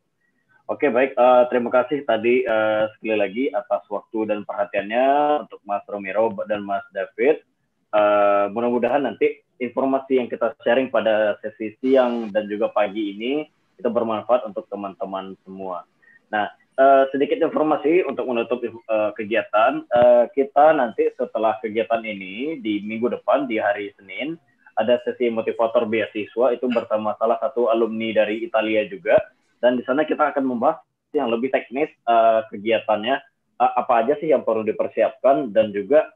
Oke, baik. Uh, terima kasih tadi uh, sekali lagi atas waktu dan perhatiannya untuk Mas Romero dan Mas David. Uh, mudah-mudahan nanti informasi yang kita sharing pada sesi siang dan juga pagi ini itu bermanfaat untuk teman-teman semua. Nah, Uh, sedikit informasi untuk menutup uh, kegiatan. Uh, kita nanti setelah kegiatan ini di minggu depan di hari Senin ada sesi motivator beasiswa itu bersama salah satu alumni dari Italia juga dan di sana kita akan membahas yang lebih teknis uh, kegiatannya uh, apa aja sih yang perlu dipersiapkan dan juga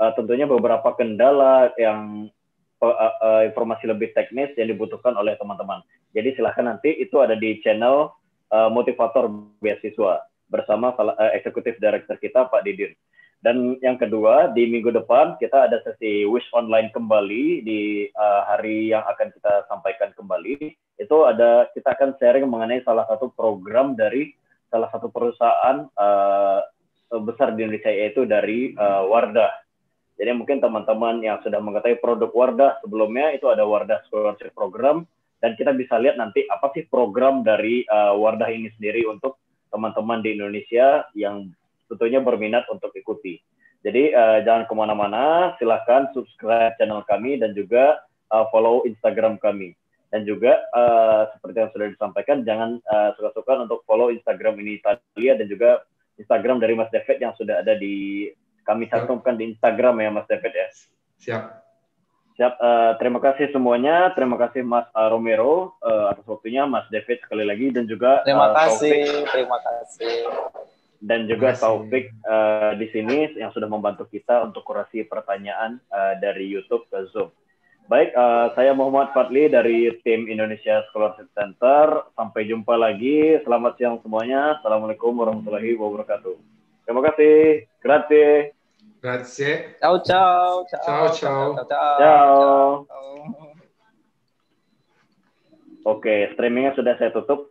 uh, tentunya beberapa kendala yang uh, uh, informasi lebih teknis yang dibutuhkan oleh teman-teman. Jadi silahkan nanti itu ada di channel uh, motivator beasiswa bersama uh, eksekutif director kita Pak Didin. Dan yang kedua di minggu depan kita ada sesi wish online kembali di uh, hari yang akan kita sampaikan kembali. Itu ada kita akan sharing mengenai salah satu program dari salah satu perusahaan uh, besar di Indonesia yaitu dari uh, Wardah. Jadi mungkin teman-teman yang sudah mengetahui produk Wardah sebelumnya itu ada Wardah Scholarship Program dan kita bisa lihat nanti apa sih program dari uh, Wardah ini sendiri untuk teman-teman di Indonesia yang tentunya berminat untuk ikuti. Jadi uh, jangan ke mana-mana, silahkan subscribe channel kami dan juga uh, follow Instagram kami. Dan juga uh, seperti yang sudah disampaikan, jangan uh, suka-suka untuk follow Instagram ini Italia dan juga Instagram dari Mas David yang sudah ada di kami cantumkan di Instagram ya Mas David ya. Siap. Siap, uh, terima kasih semuanya. Terima kasih Mas uh, Romero uh, atas waktunya, Mas David sekali lagi dan juga Terima uh, kasih, Taufik. terima kasih. Dan juga Taufik uh, di sini yang sudah membantu kita untuk kurasi pertanyaan uh, dari YouTube ke Zoom. Baik, uh, saya Muhammad Fadli dari tim Indonesia Scholarship Center. Sampai jumpa lagi. Selamat siang semuanya. Assalamualaikum warahmatullahi wabarakatuh. Terima kasih. Grazie. Grazie. Ciao ciao. Ciao ciao. Ciao. ciao. Oke, streamingnya sudah saya tutup.